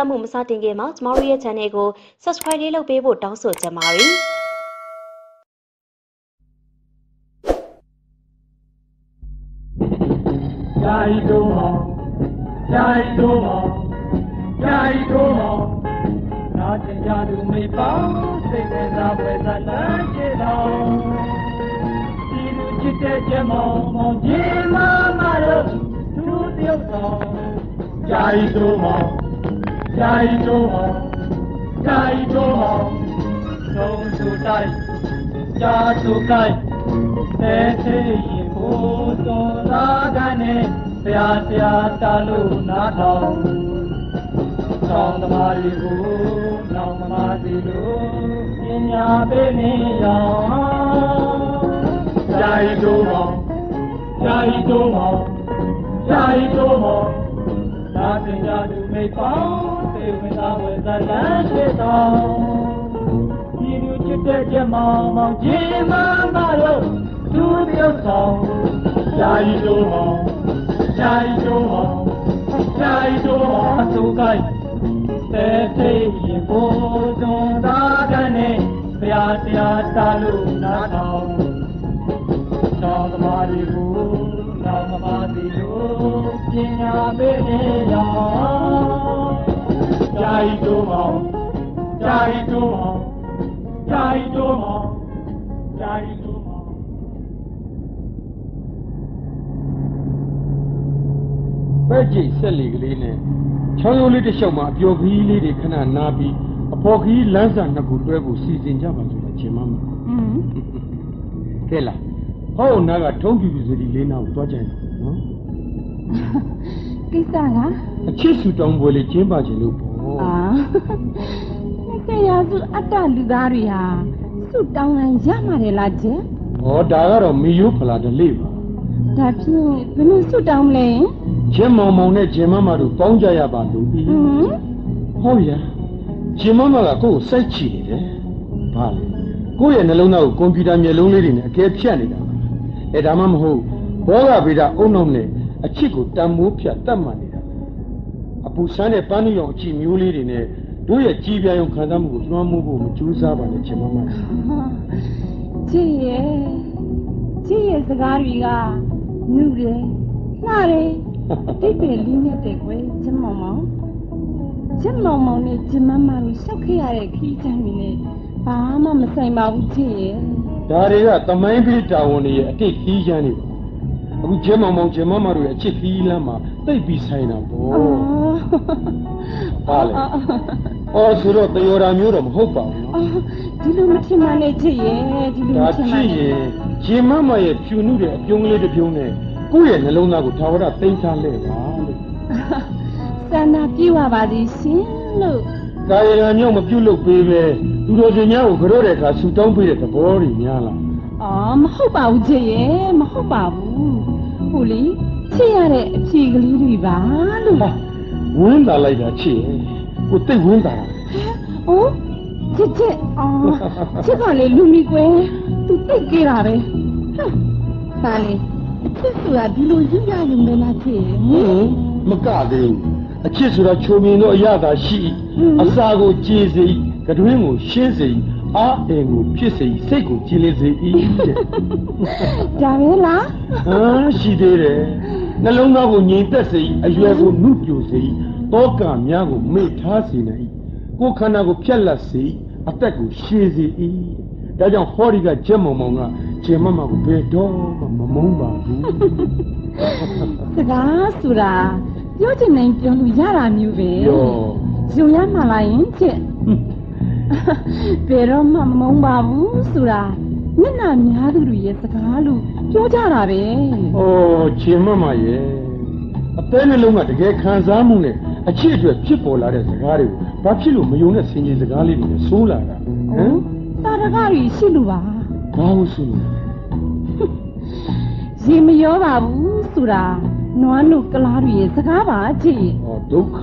ဆက်မှုမစတင်ခင်မှာကျမတို့ရဲ့ channel ကို subscribe လေးလုပ်ပေးဖို့တောင်းဆိုချင်ပါတယ်ဂျာဤတို့မောင်ဂျာဤတို့မောင်ဂျာဤတို့မောင်နာကျင်ကြသူမေပေါင်းစိတ်နဲ့သာပဲသလန်းချေ တော်ဒီလူချစ်တဲ့ကျမောင်မောင်ကြီးမမတို့သူတယောက်တော်ဂျာဤတို့မောင်ဂျာဤတို့မောင်ဂျာဤတို့မောင်သုံးသူတိုက်ဂျာသူတိုက်တဲ့သေးရင်ဘိုးသွန်သာကနေဆရာဆရာတာလို့နားထောင်ဆောင်းသမားတွေကိုနောင်သမားစီလို့ပညာပေးနေရောဂျာဤတို့မောင်ဂျာဤတို့မောင်ဂျာဤတို့မောင်သာသင်ကြသူမိပေါင်း သေဝင်သာဝေဇလန်းရှိတော်ဒီလူချစ်တဲ့ကျမောင်မောင်ကြီးမမလို့သူတယောက်ဆောင်ဂျာဤတို့မောင်ဂျာဤတို့မောင်ဂျာဤတို့မောင်အစုကိုက်တဲ့သေးရင်ဘိုးသွန်သာကနေဘုရားတရားတာလို့နားထောင်သောသမားတွေကိုနောင်သမားစီလို့ပညာပေးနေ ရောဂျာဤတို့မောင်ဂျာဤတို့မောင်ဂျာဤတို့မောင်ဂျာဤတို့မောင်ပဲ့ကြိတ်ဆက်လီကလေးနဲ့ချောင်းရိုးလေးတစ်လျှောက်မှာအပျော်ခီးလေးတွေခဏနားပြီးအဖော်ခီးလမ်းစာနှစ်ခုတွဲဖို့စီစဉ်ကြပါဆိုတော့ချိန်မှမอืมကဲလားဟောနာကထုံးပြူပြူစီဒီလေးနာကိုတွားကြတယ်နော်ကိစ္စကအချစ်စုတောင်းပွဲလေးကျင်းပခြင်းလို့ပေါ့ အာနှစ်ရာစုအတ္တလူသားတွေဟာစုတောင်းလိုက်ရမှာတယ်လားကျင်ဟောဒါကတော့မီယိုဖလာတလေးပါဒါဖြင့်ဘယ်လိုစုတောင်းမလဲချင်းမောင်မောင်နဲ့ချင်းမမတို့ပေါင်းကြရပါလို့ပြီးဟမ်ဟုတ်ရချင်းမမကကိုယ့်ကိုစိုက်ချီနေတယ်ဘာလဲကိုယ့်ရဲ့နှလုံးသားကိုကွန်ပျူတာမျက်လုံးလေးတွေနဲ့အကဲဖြတ်နေတာပါအဲဒါမှမဟုတ်ဘောဂဗေဒအုံနောက်နဲ့အချစ်ကိုတန်မိုးဖြတ်တတ်မှတ်နေတာ အပူဆန်းတဲ့ပန်းနုရောင်အချစ်မျိုးလေးတွေနဲ့တို့ရဲ့ကြည်ပြာရုံခံစားမှုကိုလွှမ်းမိုးဖို့မကြိုးစားပါနဲ့ချင်းမမချစ်ရဲ့ချစ်ရဲ့စကားတွေကနုတယ်လှတယ်တိတ်တယ်လေးနဲ့တဲ့ကွယ်ကျင်မောင်မောင်ကျင်မောင်မောင်နဲ့ကျင်မမတို့ရှောက်ခဲ့ရတဲ့ခီးချမ်းတွေနဲ့ဘာမှမဆိုင်ပါဘူးချစ်ရဲ့ဒါတွေကသမိုင်းပေးတာဝန်တွေရဲ့အတိတ်ခီးချမ်းတွေပါ အခုချင်းမောင်မောင်ချင်းမမတို့ရဲ့အချစ်ခီးလမ်းမှာတိတ်ပြီးဆိုင်တာပေါ့ပါလေအော်ဆိုတော့တယောရာမျိုးတော့မဟုတ်ပါဘူးနော်အော်ဒီလိုမထင်မှနဲ့ချစ်ရဲ့ဒီလိုဒါမထင်မှဖြစ်ရနဲ့င်ရှင်မမရဲ့ဖြူနုတဲ့အပြုံးကလေးတစ်ပြုံးနဲ့ကိုယ့်ရဲ့နှလုံးသားကိုထာဝရသိမ်းထားလဲပါလို့စန္ဒပြေဝပါသည်ရှင်လို့ကာယကံညောင်းမပြုတ်လို့ပေးပဲသူတော်စင်များကိုကြော့တဲ့အခါဆူတောင်းပေးတဲ့သဘောတွေများလား အော်မဟုတ်ပါဘူးချစ်ရဲ့မဟုတ်ပါဘူးဟိုလေချစ်ရတဲ့အဖြေကလေးတွေပါလို့ဟာဝင်းတာလိုက်တာချစ်ရဲ့ကိုတိတ်ဝင်းတာတာအိုးချစ်ချစ်အော်ချစ်ကလေလူမီကွယ်သူတိတ်ကြတာပဲဟမ်ဒါလေအချစ်ဆိုတာဒီလိုရရရုံပဲလားချစ်ရဲ့ဟင်မကသေးဘူးအချစ်ဆိုတာချုံမြင်တော့အရသာရှိဟွန်းအစာကိုကြည်စေကတွင်းကိုရှင်းစေ အားအင်ကိုဖြစ်စေစိတ်ကိုကြည်လင်စေဤတဲ့ဒါပဲလားဟမ်ရှိသေးတယ်နှလုံးသားကိုငြိမ်သက်စေအရွယ်ကိုနှုတ်ပြိုစေတောကများကိုမေ့ထားစေနိုင်ကိုယ်ခန္ဓာကိုဖြတ်လက်စေအသက်ကိုရှည်စေဤဒါကြောင့်ဟောဒီကကျက်မောင်မောင်ကကျင်မမကိုဘယ်တော့မှမမုန်းပါဘူးစကားဆိုတာပြောချင်နိုင်ပြောလို့ရတာမျိုးပဲရောဇုံရမှာလာရင်ချစ် ဘယ်တော့မှမမုန်းပါဘူးဆိုတာမျက်နှာများသူတွေရဲ့စကားလို့ပြောကြတာပဲဩကျင်မမရဲ့အသေးနှလုံးကတကယ်ခံစားမှုနဲ့အချစ်အတွက်ဖြစ်ပေါ်လာတဲ့စကားတွေကိုဘာဖြစ်လို့မယုံတဲ့ဆင်ခြင်စကားလေးတွေနဲ့ဆိုးလာတာဟမ်တာရကတွေရှိလို့ပါဘာလို့ဆိုလို့ရေမရောပါဘူးဆိုတာနွားနုကလားတွေရဲ့စကားပါချစ်ဩဒုက္ခ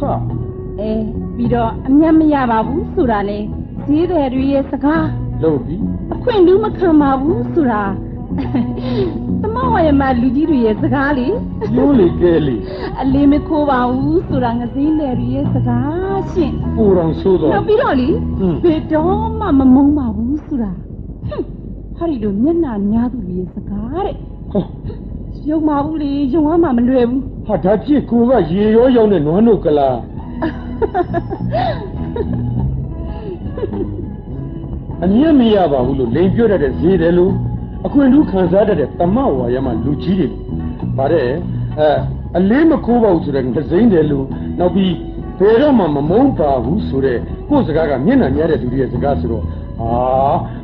အဲပြီးတော့အမျက်မရပါဘူးဆိုတာလေ ဈေးတယ်တွေရဲ့စကားလို့ပြီအခွင့်လူမခံပါဘူးဆိုတာသမဝရမလူကြီးတွေရဲ့စကားလေရိုးလေကဲလေအလေးမခိုးပါဘူးဆိုတာငစင်းလေတွေရဲ့စကားရှင့်ပူတော်ဆိုးတော့နောက်ပြီးတော့လေဟွန်းဘယ်တော့မှမမုန်းပါဘူးဆိုတာဟွန်းဟာဒီလိုမျက်နှာများသူတွေရဲ့စကားတဲ့ဟောယုံပါဘူးလေယုံရမှာမလွယ်ဘူးဟာဒါကြည့်ကိုကရေရောရောက်နေနွမ်းတို့ကလား အမြင်မရပါဘူးလို့လိန်ပြောတတ်တဲ့ဈေးတယ်လို့အခွင့်အထူးခံစားတတ်တဲ့တမဝါရမလူကြီးတွေဗါတဲ့အဲအလေးမခိုးပါဘူးဆိုတဲ့ငစိမ့်တယ်လို့နောက်ပြီးဘယ်တော့မှမမုန်းပါဘူးဆိုတဲ့ကိုယ့်စကားကမျက်နှာများတဲ့သူတွေရဲ့စကားဆိုတော့ဟာ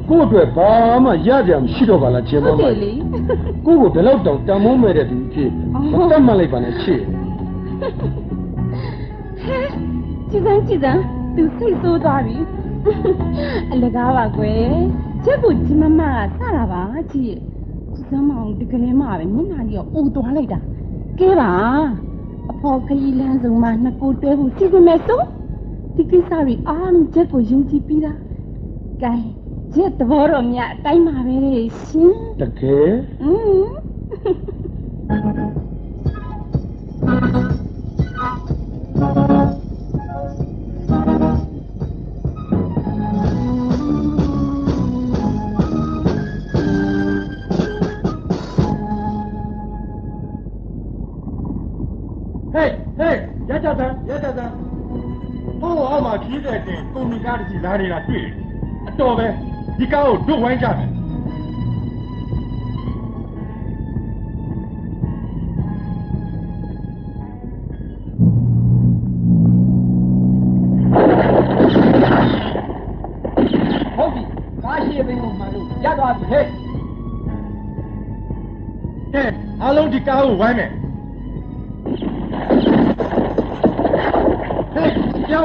ကိုယ့်အတွက်ဘာမှရကြမရှိတော့ပါလားချင်းမဟုတ်မတယ်လေကိုယ့်ကိုဒီလောက်တောင်တန်မိုးမဲ့တဲ့သူအဖြစ်မတတ်မှတ်လိုက်ပါနဲ့ချစ်ကြည်စမ်းကြည်စမ်းသူစိတ်ဆိုးသွားပြီ အလကားပါကွယ်ချက်ကိုဒီမမကစတာပါကြည့်ကြည်စမ်းမအောင်ဒီကလေးမှပဲမျက်နှာကြီးကအိုသွားလိုက်တာကဲပါအဖေါ်ခရီးလန်းစုံမှာနှစ်ကိုတွဲဖို့စီစဉ်မယ်ဆိုဒီကိစ္စတွေအားလုံးချက်ကိုယုံကြည်ပြီးသားကဲချက်သဘောတော်မြတ်အတိုင်းပါပဲလေရှင်တကယ်อืม ဟေးဟေးရကြတန်းရကြတန်းဟိုအောက်မှာခီးတဲ့တင်ကွန်မီကားတစ်စီလာနေတာတွေ့တယ်အတော်ပဲဒီကားကိုဒုတ်ဝိုင်းကြမယ်ဟုတ်ပြီကားရှိပင်ကိုမှန်လို့ရသွားပြီဟဲ့ကဲအားလုံးဒီကားကိုဝိုင်းမယ်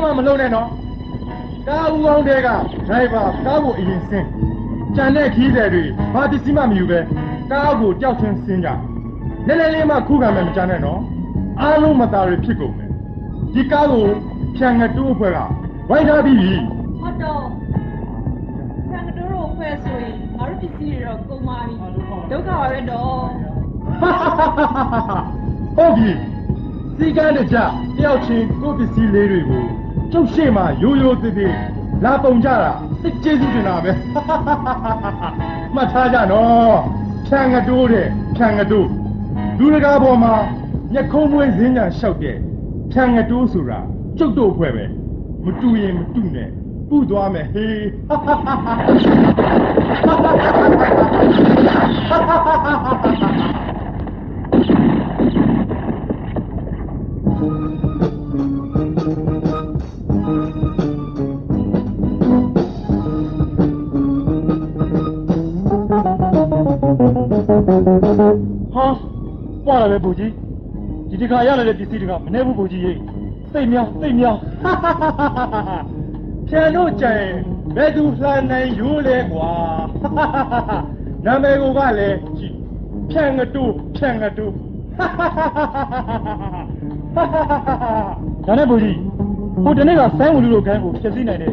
မမလုံးနဲ့နော်ကားဦးအောင်တဲ့ကဒရိုက်ဘာကားကိုအရင်ဆင်းကြံတဲ့ခီးတဲ့တွေဘာပစ္စည်းမှမယူပဲကားကိုကြောက်ချင်းဆင်းကြနည်းနည်းလေးမှခုခံမယ်မကြမ်းနဲ့နော်အားလုံးမသားတွေဖြစ်ကုန်မယ်ဒီကားကိုဖြန်ငတိုးအဖွဲ့ကဝိုင်းထားပြီးပြီဟုတ်တော့ဆန်ကတိုးတို့ဖွဲ့ဆိုရင်ငါတို့ပစ္စည်းတွေတော့ကုန်ပါပြီဒုက္ခပါပဲတော့ဟုတ်ပြီစီကန်းတကြတယောက်ချင်းကိုယ့်ပစ္စည်းလေးတွေကို ကျုပ်ရှေ့မှာရိုးရိုးသေးသေးလာပုံကြတာစိတ်ကျေးဇူးတင်တာပဲမှတ်ထားကြနော်ဖြန်ငတိုးတဲ့ဖြန်ငတိုးလူတကာပေါ်မှာညခုံးမွေးစင်းညာလျှောက်တဲ့ဖြန်ငတိုးဆိုတာကျုပ်တို့အဖွဲ့ပဲမတူရင်မတူနဲ့ပူသွားမယ်ဟေးဟာ ပွားလာပဲဘူကြီးဒီတခါရလာတဲ့ပစ္စည်းတွေကမနေဘူးဘူကြီးရေးစိတ်များစိတ်များဖြန်တို့ကြရင်ဘယ်သူလှန်နိုင်ရိုးလဲကွာနာမည်ကိုကလည်းကြည့်ဖြန်ငတူဖြန်ငတူဒါနဲ့ဘူကြီးဟိုတနေ့ကဆိုင်းဝင်လူတို့ခန်းကိုဖျက်ဆီးနိုင်တယ်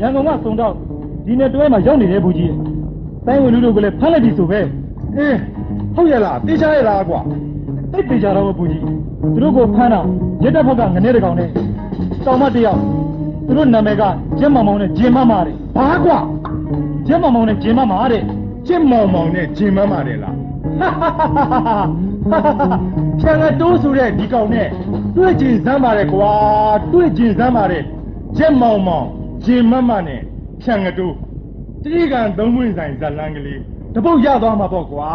ရန်ကုန်ကစုံတော့ဒီနေ့တွဲမှာရောက်နေတယ်ဘူကြီးဆိုင်းဝင်လူတို့ကလည်းဖမ်းလိုက်ပြီဆိုပဲအေးဟုတ်ရလားတေးချရလားကွာ တိတ်တေးချတော့ဘူးကြီးသူတို့ကိုဖမ်းတော့ရစ်တပ်ဘက်ကငနေတကောင်နဲ့တောင်မတယောက်သူတို့နာမည်ကကျင်းမောင်မောင်နဲ့ဂျင်မမတဲ့ဘာကွာကျင်းမောင်မောင်နဲ့ဂျင်မမတဲ့ကျင်းမောင်မောင်နဲ့ဂျင်မမတဲ့လားဖြန်ကတိုးဆိုတဲ့ဒီကောင်နဲ့တွေ့ကျင်စမ်းပါတယ်ကွာတွေ့ကျင်စမ်းပါတယ်ကျင်းမောင်မောင်ဂျင်မမနဲ့ဖြန်ကတိုးတတိကံသုံးပွင့်ဆိုင်ဇလန်းကလေးတပုတ်ရသွားမှာပေါ့ကွာ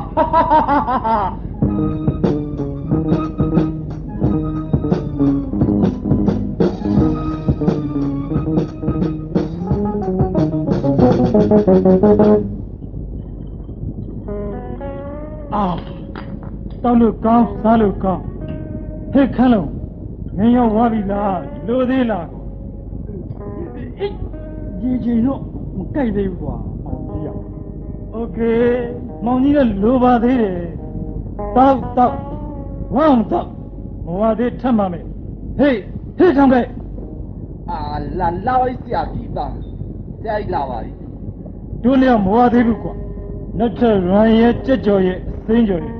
အာတောက်လို့ကောင်းစားလို့ကောင်းဟဲ့ခန်းလုံးမင်းရောက်သွားပြီလားလိုသေးလားအေးရေကြီးတော့မကြိုက်သေးဘူးကွာမောင်ကြီးရโอเคမောင်ကြီးလည်းလိုပါသေးတယ်တောက်တောက်ဝမ်းတောက်မဝသေးထပ်မမယ်ဟေးဟေးထောင်ခဲ့ အာလာလာဝိုင်းဆရာပြီးသားဆရာကြီးလာပါပြီ တို့လည်းမဝသေးဘူးကွာနောက်ထပ်ရန်ရဲ့ကြက်ကြော်ရဲ့စိမ့်ကြော်ရဲ့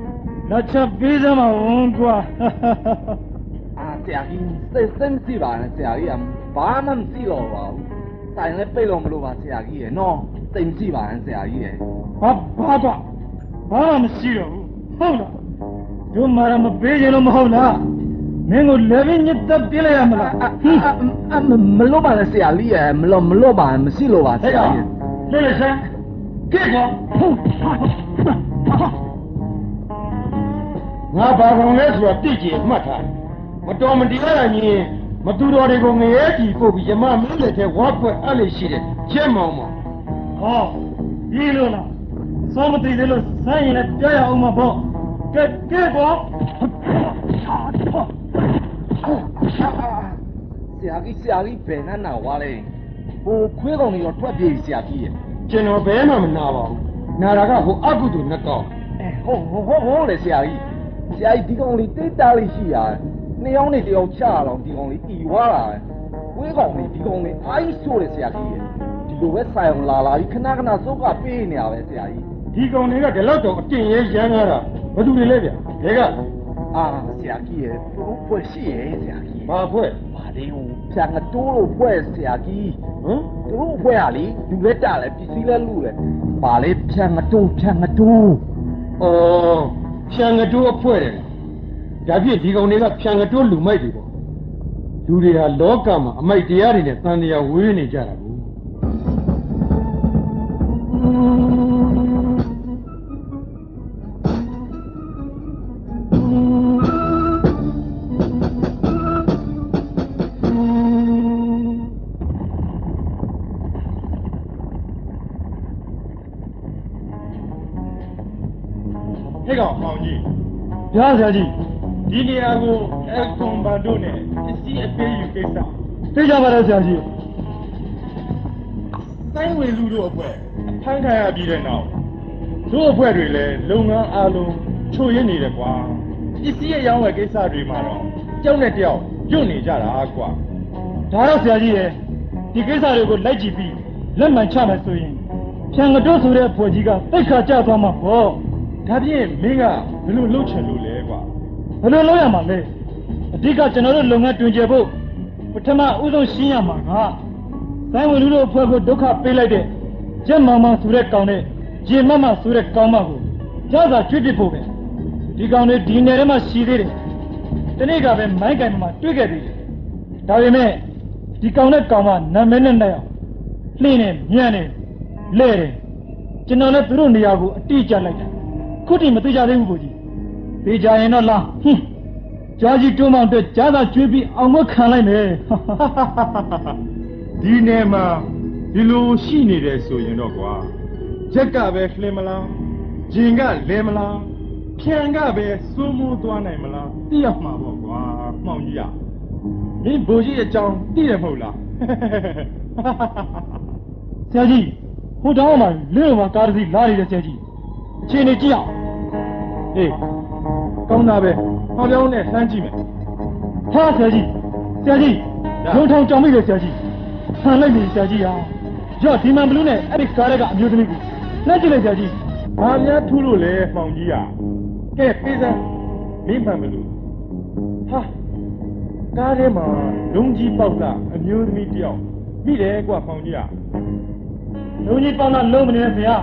နောက်ချက်ပေးစမ်းပါဝန်ကွာအာဆရာကြီးစိတ်စမ်းစီပါနဲ့ဆရာကြီးကဘာမှမသိတော့ပါဘူးဆိုင်လည်းပိတ်လို့မလို့ပါဆရာကြီးရဲ့နော်စိတ်မစီပါနဲ့ဆရာကြီးရဲ့ဘာဘာကွာဘာမှမရှိတော့ဘူးဟုတ်လားတို့မာရမပေးချင်လို့မဟုတ်လားမင်းကိုလည်းပြင်းညစ်သက်ပြလိုက်ရမလားအာအာအာမလို့ပါနဲ့ဆရာကြီးရဲ့မလို့မလို့ပါမရှိလို့ပါဆဟဲ့ရာကော င်ကြီးလွတ်ရစမ်းကဲကောဟုတ်ငါဘာကောင်လဲဆိုတာသိကြမှတ်ထားမတော်မတရားတာကြီးရင်မသူတော်တွေကိုငရဲကြည့်ပို့ပြီးယမမင်းလက်ထဲဝါဖွက်အဲ့လေရှိတယ်ချက်မောင်မောင်ဟောဒီလိုလားစောမသိသေးလို့ဆိုင်းရင်လည်းကြားရအောင်မပေါ့ကဲကဲကောဆရာကြီးဆရာကြီးဘယ်နဲ့နာဝါလဲ ဟိုခွေးကောင်တွေတော့ထွက်ပြေးပြီဆရာကြီးရဲ့ကျွန်တော်ဘဲမှမနာပါဘူးနာတာကဟိုအကုသိုလ်နှစ်ကောင်အဲဟုတ်ဟုတ်ဟုတ်လေဆရာကြီးဆရာကြီးဒီကောင်လေးတိတ်တားလေးရှိရတယ်နှစ်ယောက်နဲ့တယောက်ချအောင်ဒီကောင်လေးဤွားလာတယ်ခွေးကောင်လေးဒီကောင်လေးအိုင်းဆိုးတယ်ဆရာကြီးရဲ့ဒီလိုပဲဆိုင်အောင်လာလာပြီးခဏခဏစုပ်ကပေးနေရပဲဆရာကြီးဒီကောင်တွေကဒီလောက်တော့အတင်ရဲရမ်းလာတာဘာသူတွေလဲဗျဘဲကအာဆရာကြီးရဲ့ဘုဖွဲ့ရှိရဲ့ဆရာကြီးဘာဖွဲ့ ဘာလေးဟိုဖြာငတိုးလို့ဖွဲ့ဆရာကြီးဟမ်သူတို့အဖွဲ့ကလေလူလက်တာလဲပစ္စည်းလဲလူလဲပါလေဖြန်ငတိုးဖြန်ငတိုးအော်ဖြံငတိုးအဖွဲတယ်ဒါဖြင့်ဒီကောင်တွေကဖြံငတိုးလူမိုက်တွေပေါ့လူတွေဟာလောကမှာအမိုက်တရားတွေနဲ့တန်တရားဝေးနေကြတာကို ရဆရာကြီးဒီနေရာကိုအကွန်ဘန်တို့နဲ့ပစ္စည်းအပေးယူကိစ္စသိကြပါလားဆရာကြီးစိုင်းဝင်လူတို့အဖွဲ့အဖမ်းခံရပြီးတဲ့နောက်တို့အဖွဲ့တွေလည်းလုပ်ငန်းအားလုံးချို့ရနေတယ်ကွာပစ္စည်းအရောင်းဝယ်ကိစ္စတွေမှာတော့ကြောက်နဲ့တယောက်ညွတ်နေကြတာကွာဒါတော့ဆရာကြီးရဲ့ဒီကိစ္စတွေကိုလိုက်ကြည့်ပြီးလက်မှန်ချမယ်ဆိုရင်ဖြံငတိုးဆိုတဲ့အဖွဲ့ကြီးကတိတ်ခါကြသွားမှာပေါ့ဒါဖြင့်မင်းကဘယ်လိုလုပ်ချင်လို့လဲကွာ ဘယ်လိုလုပ်ရမှာလဲအဓိကကျွန်တော်တို့လုပ်ငန်းတွင်ကျဖို့ပထမဦးဆုံးရှင်းရမှာကဆိုင်ဝင်လူတို့အဖွဲ့ကိုဒုက္ခပေးလိုက်တဲ့ကျက်မောင်မောင်ဆိုတဲ့ကောင်နဲ့ရေမမဆိုတဲ့ကောင်မကိုကြားစာကျွတ်ပစ်ဖို့ပဲဒီကောင်တွေဒီနယ်ထဲမှာရှိသေးတယ်ဒီနေ့ကပဲမိုင်းကင်မှာတွေ့ခဲ့သေးတယ်ဒါပေမဲ့ဒီကောင်နဲ့ကောင်မနာမည်နဲ့နိုင်အောင်လှင်းနေမြန်းနေလဲတယ်ကျွန်တော်လည်းသူတို့နေရာကိုအတိအကျလိုက်တယ်ခုတည်းမသိကြသေးဘူးကိုကြီး သေချာရင်တော့လားဟင်းကြားကြီးတွန်းမောင်အတွက်ကြားသာကျွေးပြီးအောင်မခံလိုက်မယ်ဒီနယ်မှာဒီလိုရှိနေတယ်ဆိုရင်တော့ကွာရက်ကပဲလှင်မလားဂျင်ကလဲမလားဖြန်ကပဲစိုးမိုးသွားနိုင်မလားသိရမှာပေါ့ကွာမှောင်ကြီးရမင်းဘိုးကြီးအကြောင်းသိရမဟုတ်လားဆရာကြီးဟိုတောင်းမှာလင်းမှာကားတစ်စီးလာနေတဲ့ဆရာကြီးအချိန်နေကြည့်အောင်ဟေး ကောင်းတာပဲဟောပြောင်းနဲ့လှမ်းကြည့်မယ်ဟာဆရာကြီးဆရာကြီးဒါလုံထောင်ကြောင်မိတယ်ဆရာကြီးဆန်လိုက်ပြီဆရာကြီးဟာရော့ဒီမန်ဘလူးနဲ့အဲ့ဒီကားရက်ကအမျိုးသမီးကိုနှက်ကြည့်လိုက်ဆရာကြီးဘာများထူးလို့လဲမှောင်ကြီးရကဲပေးစမ်းမင်းမှန်မလို့ဟာကားထဲမှာလုံးကြီးပေါက်တာအမျိုးသမီးတယောက်မိတယ်ကွာမှောင်ကြီးရလုံကြီးပေါင်းတာလုံးမနေနဲ့ဆရာ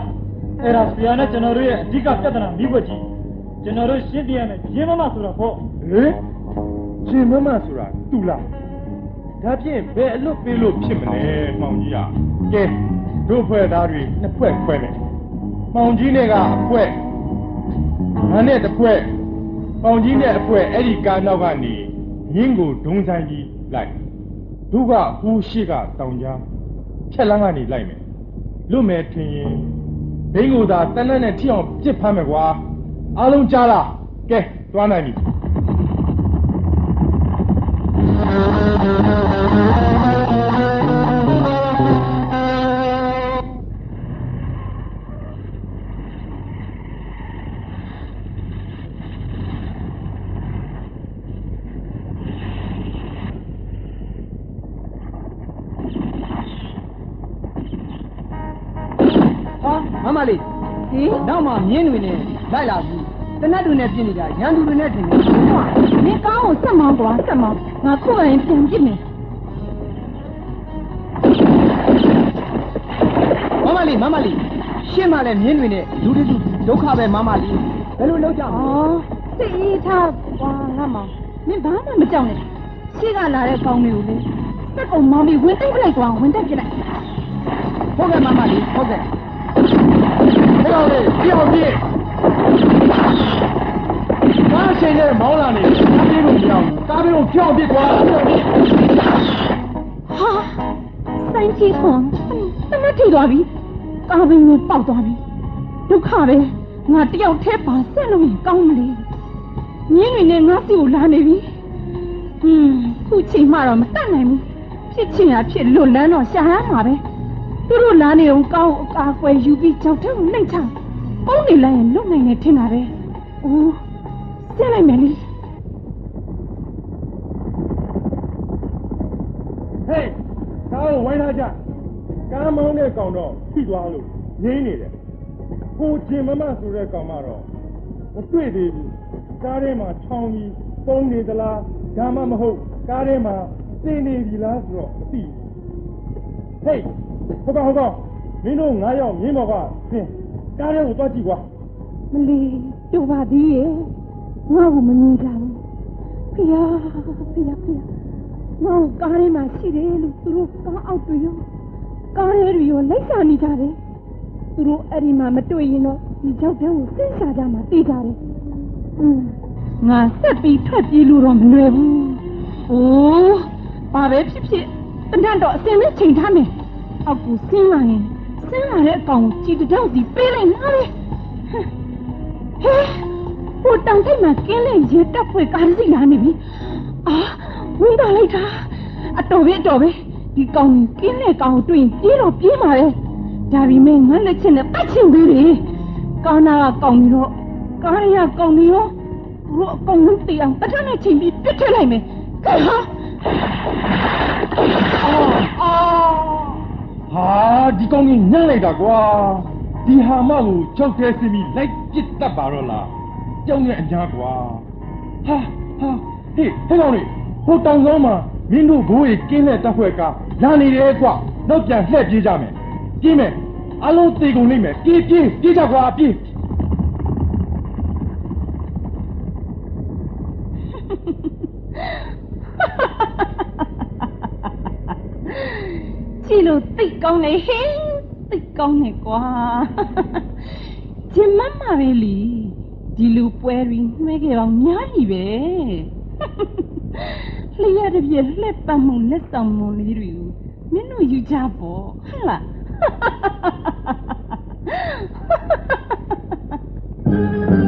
အဲ့ဒါဆရာနဲ့ကျွန်တော်တို့ရဲ့အဓိကပြဿနာမိဘကြီး ကျွန်တော်တို့ရှင်းပြရမယ်ရင်းမမဆိုတော့ပေါ့ဟေးရှင်မမဆိုတာတူလားဒါဖြင့်ဘယ်အလွတ်ပေးလို့ဖြစ်မလဲမှောင်ကြီးရကဲတို့ဖွဲ့သားတွေနှစ်ဖွဲ့ခွဲမယ်မှောင်ကြီးနဲ့ကအဖွဲ့ငါနဲ့တစ်ဖွဲ့မှောင်ကြီးနဲ့အဖွဲ့အဲ့ဒီကားနောက်ကနေရင်းကိုဒုံဆိုင်ကြီးလိုက်တို့ကဟူးရှိကတောင်ကြားဖြက်လန်းကနေလိုက်မယ်လွတ်မယ်ထင်ရင်ဘိန်းကိုသာတန်းတန်းနဲ့ထိအောင်ပြစ်ဖမ်းမယ်ကွာ အားလုံးကြားလားကဲသွားနိုင်ပြီဟာမမလေးဆဟေးနောက်မှမြင်းတွေနဲ့လိုက်လာပြီး တနတ်တွေနဲ့ပြစ်နေတာရန်သူတွေနဲ့ထင်တယ်မင်းကောင်းကိုဆက်မောင်းကွာဆက်မောင်းငါခုမှရင်ပြန်ပြစ်မယ်မမလေးမမလေးရှင်းမလဲမြင်းတွေနဲ့လူတွေလူဒုက္ခပဲမမလေးဘယ်လိုလုပ်ကြမလဲအော်စိတ်အေးထားကွာငါမောင်မင်းဘာမှမကြောက်နဲ့ရှေ့ကလာတဲ့ကောင်းတွေကိုလေစက်ကုန်မောင်းပြီးဝင်တိုက်ပလိုက်ကွာဝင်တိုက်ပလိုက်ဟုတ်ကဲ့မမလေးဟုတ်ကဲ့ဟဲ့ကောင်လေးပြောင်းပြေး ကားချိန်နဲ့မောင်းလာနေကားပြေးလို့မရဘူးကားပြေးကိုပြောင်းပြေးကွာပြောင်းပြေးဟာစိုင်းကြီးခွန်တနက်ထိသွားပြီကားဘင်းနဲ့ပေါက်သွားပြီဒုက္ခပဲငါတယောက်တည်းပါဆက်လို့ရင်ကောင်းမလို့ညင်းတွေနဲ့ငါစီကိုလာနေပြီဟွန်းခုချိန်မှတော့မတတ်နိုင်ဘူးဖြစ်ချင်ရဖြစ်လွတ်လန်းတော့ရှာရမှာပဲသူတို့လာနေအောင်ကောင်းအကာအကွယ်ယူပြီးကြောက်တဲ့ကိုနှိမ့်ချပုံးနေလိုက်ရင်လွတ်နိုင်တယ်ထင်တာပဲ အိုးဆက်လိုက်မယ်လေဟေးကားကိုဝိုင်းထားကြကားမောင်းတဲ့ကောင်တော့ထိသွားလို့ငင်းနေတယ်ကိုချင်းမမဆိုတဲ့ကောင်မတော့မတွေ့သေးဘူးကားထဲမှာချောင်းပြီးပုံနေသလားဒါမှမဟုတ်ကားထဲမှာသိနေပြီလားဆိုတော့မသိဘူးဟေးဟုတ်ကောင်ဟုတ်ကောင်မင်းတို့ငါးယောက်မြင်းတော်ကဖြင်းကားထဲကိုသွားကြည့်ကွာမလီ တို့ပါသေးရဲ့ငါ့ကိုမမြင်ကြဘူးဖေယားဖေယားဖေယားငါ့ကိုကားထဲမှာရှိတယ်လို့သူတို့ကားအောက်တွေရောကားထဲတွေရောလိုက်ရှာနေကြတယ်သူတို့အဲ့ဒီမှာမတွေ့ရင်တော့ဒီကြောက်တဲ့ကိုဆင်းရှာကြမှာသိကြတယ်อืมငါဆက်ပြီးထွက်ပြေးလို့တော့မလွယ်ဘူးအိုးဘာပဲဖြစ်ဖြစ်တနတ်တော့အစင်နဲ့ချိန်ထားမယ်အောက်ကိုဆင်းလာရင်ဆင်းလာတဲ့အကောင်ကိုကြည်တောက်စီပေးလိုက်မှာလေ ဟဲဟိုတောင်ထိပ်မှာကင်းလဲရေတက်ဖွေကားတစ်စီးလာနေပြီအာဝင်းတော်လိုက်တာအတော်ပဲအတော်ပဲဒီကောင်ကင်းလဲကောင်ကိုတွေ့ရင်ပြေးတော့ပြေးမှာပဲဒါပေမဲ့ငါလက်ချင်းနဲ့ပတ်ချင်သေးတယ်ကောင်းနာကကောင်ပြီးတော့ကားရကောင်ပြီးတော့ဘုအကောင်လုံးတေးအောင်တထနဲ့ချိန်ပြီးပြစ်ထည့်လိုက်မယ်ကဲဟာအာဟာဒီကောင်ကြီးညံ့လိုက်တာကွာ ဒီဟာမကိုကြောက်တဲစီပြီးလိုက်ပစ်တတ်ပါတော့လားကြောက်ရဲ့အညာကွာဟာဟာဟေးဟဲ့ကောင်လေးဟိုတောင်ကောင်းမှာမင်းတို့ဘိုးကြီးကင်းတဲ့တပ်ဖွဲ့ကလာနေတယ်ကွာနောက်ပြန်လှည့်ပြေးကြမယ်ပြေးမယ်အလုံးသေးကုန်လိမ့်မယ်ပြေးပြေးပြေးကြကွာပြေးကြည့်လို့သိတ်ကောင်းနေဟင်း သိတ်ကောင်းနေကွာဂျင်မမပဲလီဒီလူပွဲရီနှွဲခဲ့အောင်များပြီပဲလျှက်တစ်ပြက်လှက်ပတ်မှုလက်ဆောင်မှုလေးတွေကိုမင်းတို့ယူကြပေါ့ဟုတ်လားရှ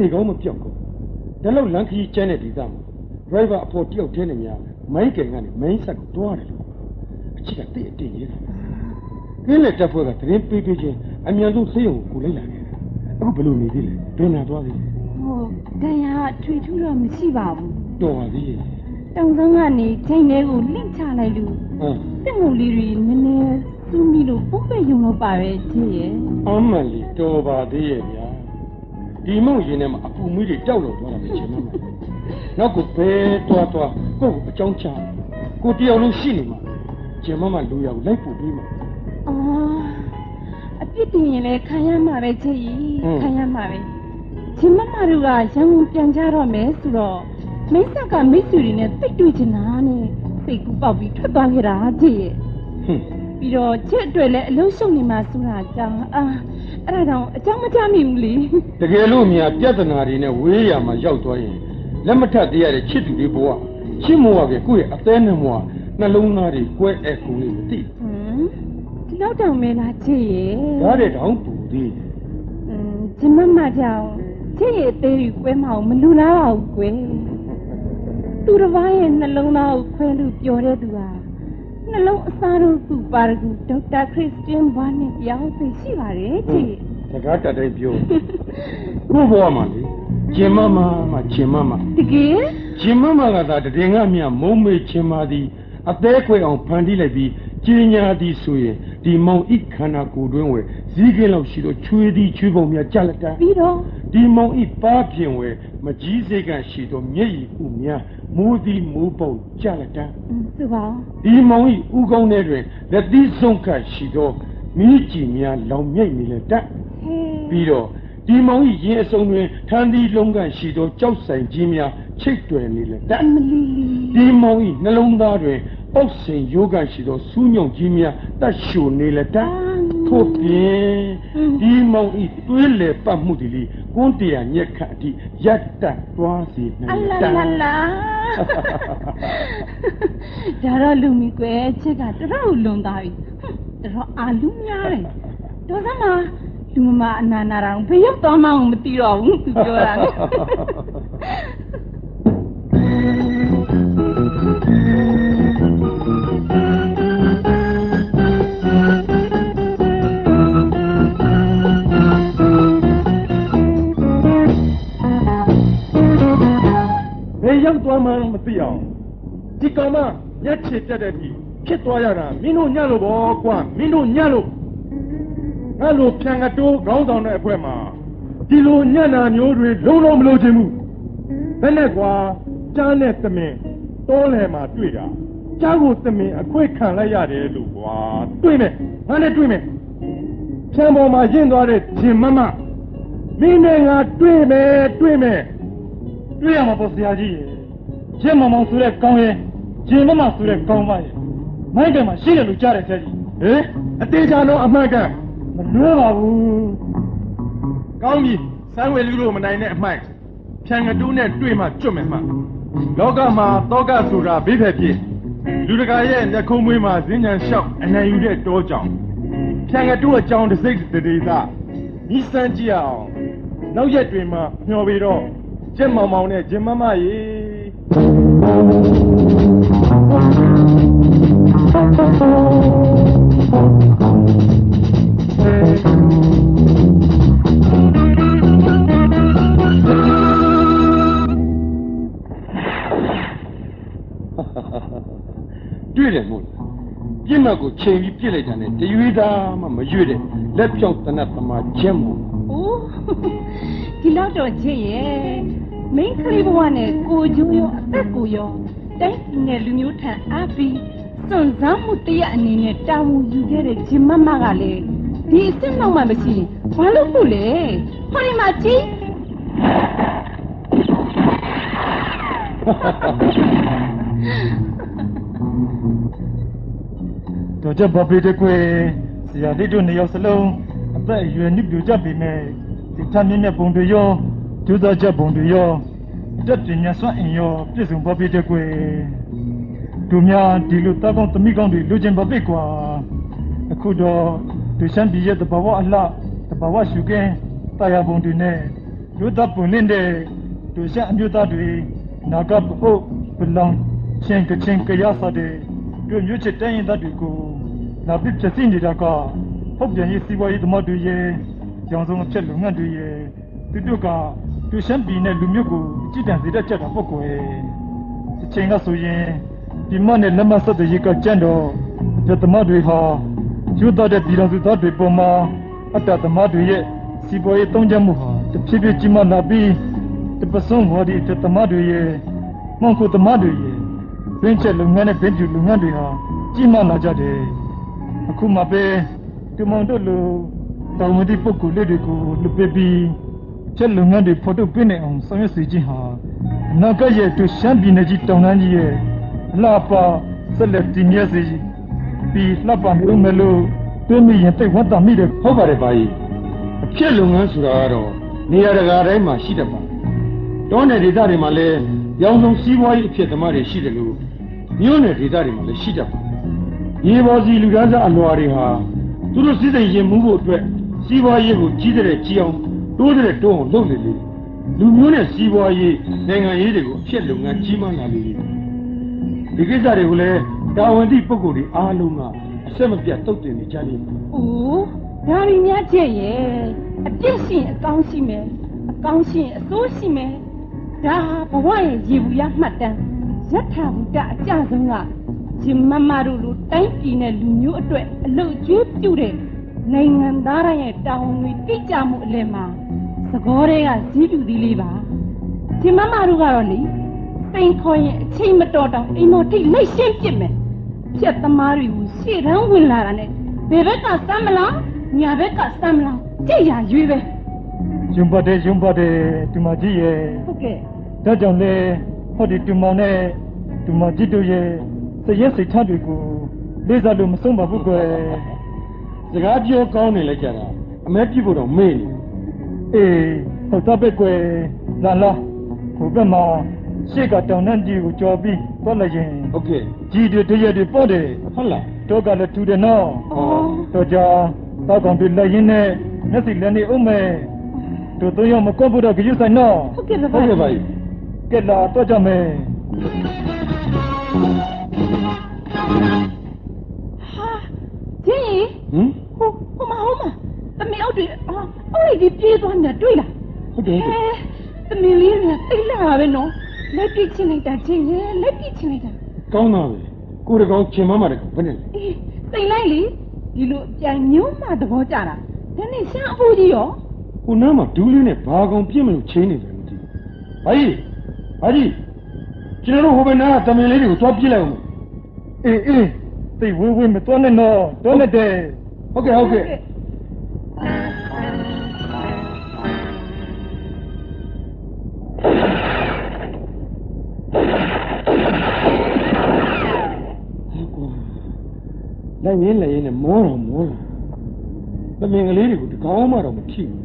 မတေကောင်းမပြောက်ကောင်းဒါလောက်လန်ခီကျန်းတဲ့ဒီသားမှာ driver အဖို့တယောက်တည်းနဲ့များမိုင်းကင်ကနေ main set ကိုတွားတယ်လို့အချစ်ကတိတ်အတင်ရေးတာကင်းလက်တက်ဖွဲ့ကသတင်းပေးပေးချင်းအမြန်ဆုံးဆေးရုံကိုကိုလိုက်လာခဲ့တယ်အခုဘယ်လိုနေသေးလဲဘယ်နာသွားသေးလဲဟိုတရားထွေထူးတော့မရှိပါဘူးတော်ပါသေးရဲ့တောင်ဆောင်ကနေချိန်ထဲကိုလင့်ချလိုက်လို့ဟမ်တက်ငုံလေးတွေနည်းနည်းသူ့မိလို့ပုံပဲယုံတော့ပါပဲကြည့်ရဲ့အမှန်လေတော်ပါသေးရဲ့ဗျာ ဒီမုံရင်ထဲမှာအပူမီးတွေတောက်လို့သွားတာပဲဂျင်မမလေးနောက်ကိုဘယ်တွားတွားကိုယ့်ကိုအကြောင်းချကိုတယောက်လုံးရှိနေမှာဂျင်မမလူရောက်လိုက်ပို့ပြီးမှာအော်အပြစ်တင်ရင်လည်းခံရမှာပဲချစ်ကြီးဟုတ်ခံရမှာပဲရှင်မမတို့ကရန်ကုန်ပြန်ကြတော့မယ်ဆိုတော့မိတ်ဆက်ကမိတ်ဆွေတွေနဲ့တိတ်တွေ့ချင်တာနဲ့စိတ်ကူးပေါက်ပြီးထွက်သွားခဲ့တာကြည့်ရဲ့ဟွန်းပြီးတော့ချစ်အတွက်လည်းအလုံးရှုံနေမှာဆိုတာကြောင့်အာ အဲ့ဒါကြောင့်အကြောင်းမချမိဘူးလေတကယ်လို့မြာပြဿနာတွေနဲ့ဝေးရမှာရောက်သွားရင်လက်မထပ်သေးရတဲ့ချစ်သူတွေဘဝချစ်မောကကိုယ့်ရဲ့အသေးနဲ့မောနှလုံးသားတွေကွဲအက်ကုန်လေးမသိဟမ်ဒီလောက်တောင်မဲလားချစ်ရဲ့ဒါတဲ့တောင်ပူသေးတယ်อืมဂျမမကြောင့်ချစ်ရဲ့အသေးကြီးကွဲမအောင်မလူလားအောင်ကွယ်သူတစ်ပါးရဲ့နှလုံးသားကိုခွဲလို့ပြောတဲ့သူဟာ နှလုံးအစားတို့သူပါရဂူဒေါက်တာခရစ်စတျန်ဘာနဲ့ပြောင်းသိရှိပါတယ်ချစ်ဟစကားတတ်တိုင်းပြောကို့ဘဝမှာလေကျင်မမမကျင်မမတကယ်ကျင်မမကသာတည်ငါမြမုံမေချင်ပါသည်အသေးခွေအောင်ဖန်တီးလိုက်ပြီးကျင်ညာသည်ဆိုရင်ဒီမောင်ဣခန္ဓာကိုယ်တွင်းဝယ်ဇီးကင်းလောက်ရှိတော့ချွေးသည်ချွေးပုံများကြလက်တန်းပြီးတော့ ဒီမောင်ဤပါပြင်ဝဲမကြီးစိတ်ကရှိသောမျက်ရည်ဥများမိုးသည်မိုးပုံကြလက်တန်းอืมဆိုပါဦးဒီမောင်ဤဥကောင်းထဲတွင်လက်သီးဆုံးကရှိသောမိကြည်များလောင်မြိတ်နေလေတတ်ဟဲ့ပြီးတော့ဒီမောင်ဤရင်အစုံတွင်ထန်းသီးလုံးကရှိသောကြောက်ဆိုင်ကြီးများချိတ်တွယ်နေလေတတ်အမလီလီဒီမောင်ဤနှလုံးသားတွင် ပေါက်စင်ယောဂရှိသောစူးညုံကြီးများတတ်ရှိုနေလေတတ်ထို့ပြင်ဒီမောင်ဤတွေးလေပတ်မှုသည်လေကွန်းတရာညက်ခတ်အထိရက်တတ်တွားစီနေအလေလာတတ်လာလာဒါတော့လူမီကွယ်ချစ်ကတော်တော်လွန်သွားပြီဟွန်းတော်တော်အာလူများတယ်တော်စမ်းမလူမမအနာနာတောင်ဘယ်ရောက်သွားမှန်းမသိတော့ဘူးသူပြောတာ ယ်ရောက်သွားမှမသိအောင်ဒီကောင်မညက်ချစ်တက်တဲ့အထိဖြစ်သွားရတာမင်းတို့ညလို့ပေါ့ကွာမင်းတို့ညလို့ငါလိုဖြံကတိုးခေါင်းဆောင်တဲ့အဖွဲမှာဒီလိုညံ့နာမျိုးတွေလုံးလုံးမလို့ခြင်းဘူးဘယ်နဲ့ကွာကြားနဲ့သမင်တောလယ်မှာတွေ့တာကြားကိုသမင်အခွင့်ခံလိုက်ရတယ်လို့ကွာတွေ့မယ်ငါနဲ့တွေ့မယ်ဖြံပေါ်မှာရင့်သွားတဲ့ဂျင်မမမင်းနဲ့ငါတွေ့မယ်တွေ့မယ် တွေ့ရမှာပေါ့ဆရာကြီးရေကျင်းမောင်မောင်ဆိုတဲ့ကောင်းရဲ့ကျင်းမမဆိုတဲ့ကောင်းမရဲ့မိုက်တယ်မှာရှိတယ်လို့ကြားတယ်ဆရာကြီးဟင်အသေးချာတော့အမှန်ကန်မလွဲပါဘူးကောင်းပြီစမ်းဝေလူလို့မနိုင်တဲ့အမိုက်ဖြံငတူးနဲ့တွေ့မှကျွတ်မယ်မှလောကမှာတောကဆိုတာဘေးဖက်ဖြစ်လူတကာရဲ့မျက်ခုံးမွေးမှာဇင်းညံလျှောက်အနိုင်ယူတဲ့တောကြောင်ဖြံငတူးအကြောင်းတစ်စိတ်တစ်ဒေသဤစမ်းကြည့်အောင်နောက်ရက်တွေမှာမျှော်ပြီးတော့ ကျက်မောင်မောင်နဲ့ဂျင်မမရေတွေ့တယ်မို့လားပြစ်မှတ်ကိုချိန်ပြီးပြစ်လိုက်တာနဲ့တရွေးသားမှမရွေ့တဲ့လက်ပြောက်တနတ်သမားချက်မို့အိုး ဒီလောက်တော့ချစ်ရဲ့မိန်းကလေးဘဝနဲ့ကိုကျိုးရောအသက်ကိုရောတိုင်းပြည်နဲ့လူမျိုးထံအားပြီးစွန့်စားမှုတရားအနေနဲ့တာဝန်ယူခဲ့တဲ့ဂျင်မမကလည်းဒီအစ်စ်နောက်မှမရှိရင်ဘာလို့လို့လဲဟောဒီမှာကြည့်တော်ကြဘာပေတဲ့ကွယ်ဆရာလေးတို့နှစ်ယောက်စလုံးအသက်အရွယ်နစ်ပြကြပြီမဲ့ ဒီထမင်းနဲ့ပုံတွေရောကျူးသောချက်ပုံတွေရောတက်တင်ညာစွမ်းအင်ရောပြည့်စုံဘာပေတဲ့ကွယ်တို့များဒီလိုတောက်ကောင်းသမီးကောင်းတွေလူချင်းဘာပေကွာအခုတော့ဒီရှမ်းပြည်ရဲ့တဘာဝအလှတဘာဝရှုကဲတရားပုံတွေနဲ့ရုပ်တပ်ပုံနေတဲ့တို့ရှမ်းအမျိုးသားတွေနာကပ်ဖို့ဘလောင်ချင်းကချင်းကရစားတဲ့တို့မျိုးချစ်တိုင်းရင်သားတွေကိုလာပြစ်ဖြစ်စီနေတာကဟုတ်ပြန်ရေးစီးပွားရေးသမားတွေရဲ့ ရောင်စုံအချက်လုပ်ငန်းတွေရဲ့သူတို့ကသူရှမ်းပြည်နဲ့လူမျိုးကိုကြည်တံစေတတ်ကြတာပေါ့ကွယ်အချိန်ကဆိုရင်ဒီမနဲ့လက်မဆက်တဲ့ရေကကြံ့တော့ပြသမားတွေဟာယူတော့တဲ့ပြည်တော်စုသားတွေပေါ်မှာအတ္တသမားတွေရဲ့စီးပွားရေးတုံးချက်မှုဟာတဖြည်းဖြည်းကြီးမားလာပြီးတပစုံဟောဒီပြသမားတွေရဲ့မောင်ခုသမားတွေရဲ့ဘင်းချက်လုပ်ငန်းနဲ့ဘင်းပြူလုပ်ငန်းတွေဟာကြီးမားလာကြတယ်အခုမှပဲဒီမောင်တို့လို တောင်မတိပုဂ္ဂိုလ်လေးတွေကိုလူပပြီးချက်လုပ်ငန်းတွေဖော်ထုတ်ပေးနိုင်အောင်ဆောင်ရွက်စေခြင်းဟာအနာဂတ်ရဲ့သူရှမ်းပြည်နယ်ကြီးတောင်တန်းကြီးရဲ့အလှပဆက်လက်တည်မြဲစေပြီးလှပနေဦးမယ်လို့တွေးမိရင်တိတ်ဝတ်တာမိတယ်ဟုတ်ပါတယ်ပါကြီးအဖြစ်လုပ်ငန်းဆိုတာကတော့နေရာတကာတိုင်းမှာရှိတတ်ပါတယ်တောနယ်ဒေသတွေမှာလည်းရောင်စုံစီးပွားရေးအဖြစ်သမားတွေရှိတယ်လို့မြို့နယ်ဒေသတွေမှာလည်းရှိတတ်ပါတယ်ရေပေါ်စီလူသားစားအလွာတွေဟာသူတို့စိစိမ်ရင်မှုဖို့အတွက် စီးပွားရေးကိုကြီးတဲ့ကြီးအောင်တိုးတဲ့တိုးအောင်လုပ်နေလေလူမျိုးနဲ့စီးပွားရေးနိုင်ငံရေးတွေကိုအဖြစ်လုပ်ငန်းကြီးမားလာလေဒီကိစ္စတွေကိုလည်းတာဝန်တိပုဂ္ဂိုလ်တွေအားလုံးကအဆက်မပြတ်တုတ်တင်နေကြလိမ့်မယ်အိုးဒါရီများချစ်ရဲ့အပြစ်ရှိရင်အကောင်းရှိမယ်အကောင်းရှိရင်အဆိုးရှိမယ်ဒါဟာဘဝရဲ့ရေဘူးရမှတ်တမ်းယထာဘုဒ္ဓအကြဆုံးကရှင်မမတို့လူတိုင်းပြည်နဲ့လူမျိုးအတွက်အလုပ်ကျွေးပြုတဲ့ နိုင်ငံသားတိုင်းရဲ့တာဝန်တွေတိကျမှုအလယ်မှာသဘောတွေကဈေးပြူသေးလေးပါရှင်မမတို့ကတော့လေစိန်ခေါ်ရင်အချိန်မတော်တောင်အိမ်တော်ထိတ်လိုက်ရှင်းပြစ်မယ်ဖြတ်သမားတွေကိုရှေ့တန်းဝင်လာတာနဲ့ဘယ်ဘက်ကစမ်းမလားညာဘက်ကစမ်းမလားကြည့်ရရွေးပဲယုံပါတယ်ယုံပါတယ်ဒီမကြီးရဲ့ဟုတ်ကဲ့ဒါကြောင့်လေဟောဒီတူမောင်နဲ့တူမကြီးတို့ရဲ့စရက်စိတ်ထားတွေကိုလေးစားလို့မဆုံးပါဘူးကွယ် စကားပြောကောင်းနေလိုက်ကြတာအမဲပြစ်ဖို့တော့မေ့နေအေးဟုတ်တော့ပဲကွယ်လာလာခုဘက်မှာရှေ့ကတောင်နှံ့ကြီးကိုကြော်ပြီးသွားလိုက်ရင်ဟုတ်ကဲ့ကြီးတွေတရက်တွေပေါ့တယ်ဟုတ်လားတော့ကလည်းထူတယ်နော်ဟောတော့ကြာတောက်ကောင်တွေလက်ရင်းနဲ့မျက်စိလည်းနေဦးမယ်တို့သုံးယောက်မကွတ်ဖို့တော့ကြည့်ဆိုင်နော်ဟုတ်ကဲ့ပါဟုတ်ကဲ့ပါကြီးကဲလာတော့ကြမယ်ဟာ ဂျင်းဟမ်ဟိုဟိုမဟုတ်မတမီအောက်တွေအာအောက်လိုက်ကြီးပြေးသွားနေတာတွေ့လားဟုတ်တယ်ဟုတ်တယ်အဲတမီလေးကတိတ်လာတာပဲနော်လက်ပြစ်ချင်လိုက်တာဂျင်းရဲ့လက်ပြစ်ချင်လိုက်တာကောင်းတာပဲကိုတကောင်ချင်းမမတဲ့ကောင်ဘယ်နဲ့လဲအေးတိတ်လိုက်လေဒီလိုအပြိုင်မျိုးမှသဘောကျတာဒါနဲ့ရှမ်းအဖိုးကြီးရောကိုနားမှာဒူးလေးနဲ့ဘာကောင်ပြစ်မလို့ချင်းနေတယ်မသိဘူးဘာကြီးဘာကြီးကျွန်တော်တို့ဟိုဘက်နားကတမင်လေးတွေကိုသွားပြစ်လိုက်အောင်အေးအေး သိဝေးဝေးမတော်နဲ့နော်တော်နဲ့တဲ့ဟုတ်ကဲ့ဟုတ်ကဲ့လိုက်ရင်းလိုက်ရင်းနဲ့မောတော်မောလာတမင်ကလေးတွေကိုတကောင်းမှတော့မထိဘူး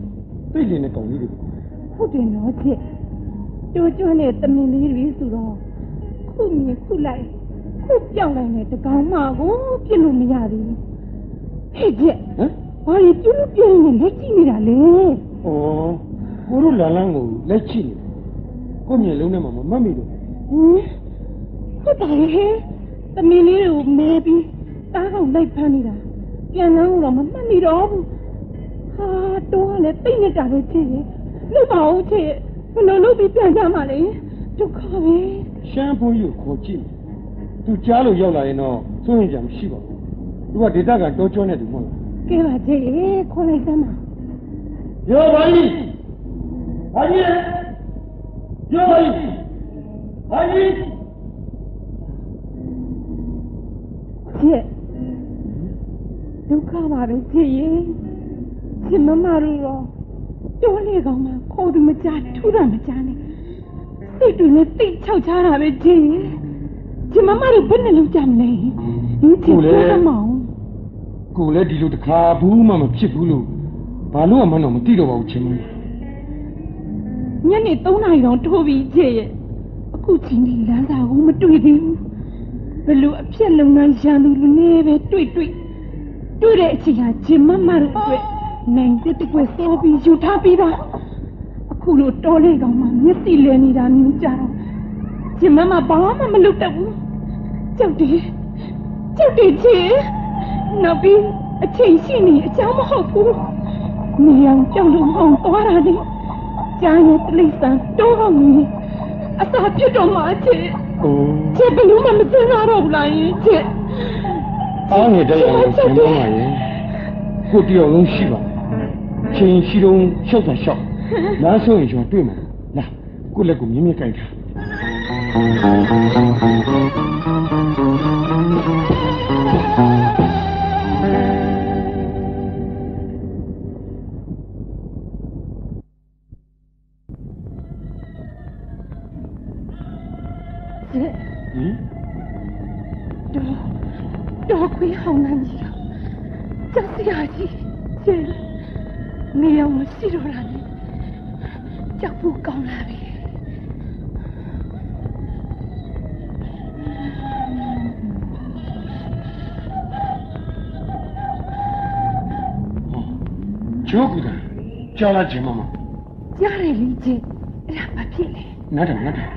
သိကျင်တဲ့ကောင်လေးတွေကိုဟုတ်တယ်နော်ချစ်တူကျွန်းနဲ့တမင်လေးတွေဆိုတော့ခုမြင်ခုလိုက် ခုပြောင်းလိုက်နဲ့တကောင်မကိုပြစ်လို့မရသေးဘူးဟဲ့ချစ်ဟမ်ဘာလို့ပြုလို့ပြုနေလက်ကြည့်နေတာလဲဩကိုတို့လာလန်းကိုလက်ချိနေတယ်ကိုမြင်လုံးထဲမှာမမှတ်မိတော့ဟင်ဟုတ်ပါရဲ့တမင်လေးတွေကိုမဲပြီးတားကောင်လိုက်ဖမ်းနေတာပြန်လန်းတော့မမှတ်မိတော့ဘူးဟာတော့လည်းတိတ်နေတာပဲချစ်ရဲ့လို့ပါဦးချစ်ဘယ်လိုလုပ်ပြီးပြန်ကြမှာလဲဒုက္ခပဲရှမ်းဖိုးကြီးကိုခေါ်ကြည့် သူကြားလို့ရောက်လာရင်တော့စိုးရင်ကြမရှိပါဘူးသူကဒေတာကတောကျွန်းနေတယ်မဟုတ်လားကဲပါချစ်ရဲ့ခေါ်လိုက်စမ်းပါရောဘာကြီးဘာကြီးရောဘာကြီးဘာကြီးချစ်ဒုက္ခပါပဲချစ်ရဲ့ချစ်မမတို့တော့တိုးလေကောင်မှခေါ်သူမကြထူတာမကြနဲ့စိတ်တွေနဲ့တိတ်ချောက်ချတာပဲချစ်ရဲ့ချ စ်မမတို့ဘယ်နဲ့လုံးကြမလဲဒီချစ်ပြောမအောင်ကိုလည်းဒီလိုတခါဘူးမှမဖြစ်ဘူးလို့ဘာလို့မှမတော့မသိတော့ပါဘူးချင်းမညနေ3နာရီတော့ထိုးပြီးချစ်ရဲ့အခုချိန်ဒီလမ်းစာကိုမတွေ့သေးဘူးဘယ်လိုအဖြစ်လုံနိုင်ရန်သူလူနေပဲတွေ့တွေ့တွေ့တဲ့အချိန်ဟာချစ်မမတို့အတွက်နိုင်တဲ့တစ်ခွက်စောပြီးယူထားပြီးသားအခုလိုတောလေးကောင်မှမျက်စိလဲနေတာမျိုးကြတော့ကျမမဘာမှမလုပ်တတ်ဘူး ကြောက်တယ်ကြောက်တယ်ချေနောက်ပြီးအချိန်ရှိနေအကြောင်းမဟုတ်ဘူးနေအောင်ကြောက်လို့မအောင်သွားတာလေကြားရဲ့တိလိษံတိုးအောင်နေအသာပြတ်တော့မှချေအိုးချေဘယ်လို့မှမစင်တော့ဘူးလားယင်ချေအားငယ်တဲ့အောင်ချင်းမမရဲ့ကိုတယောက်လုံးရှိပါချင်းရှိတော့ရှောက်တာရှောက်နားဆိုရင်ကျွန်တော်တွေ့မှာလာကိုလက်ကိုမြင်းမြင်းကြိုက်တာ ချေဟင်တော့တော့ခွေးဟောင်းနိုင်ကြီး ကြောက်လာချင်းမမကြားတယ်လေချင်းအဲ့ဒါဘာဖြစ်လဲငါတော့ငါတော့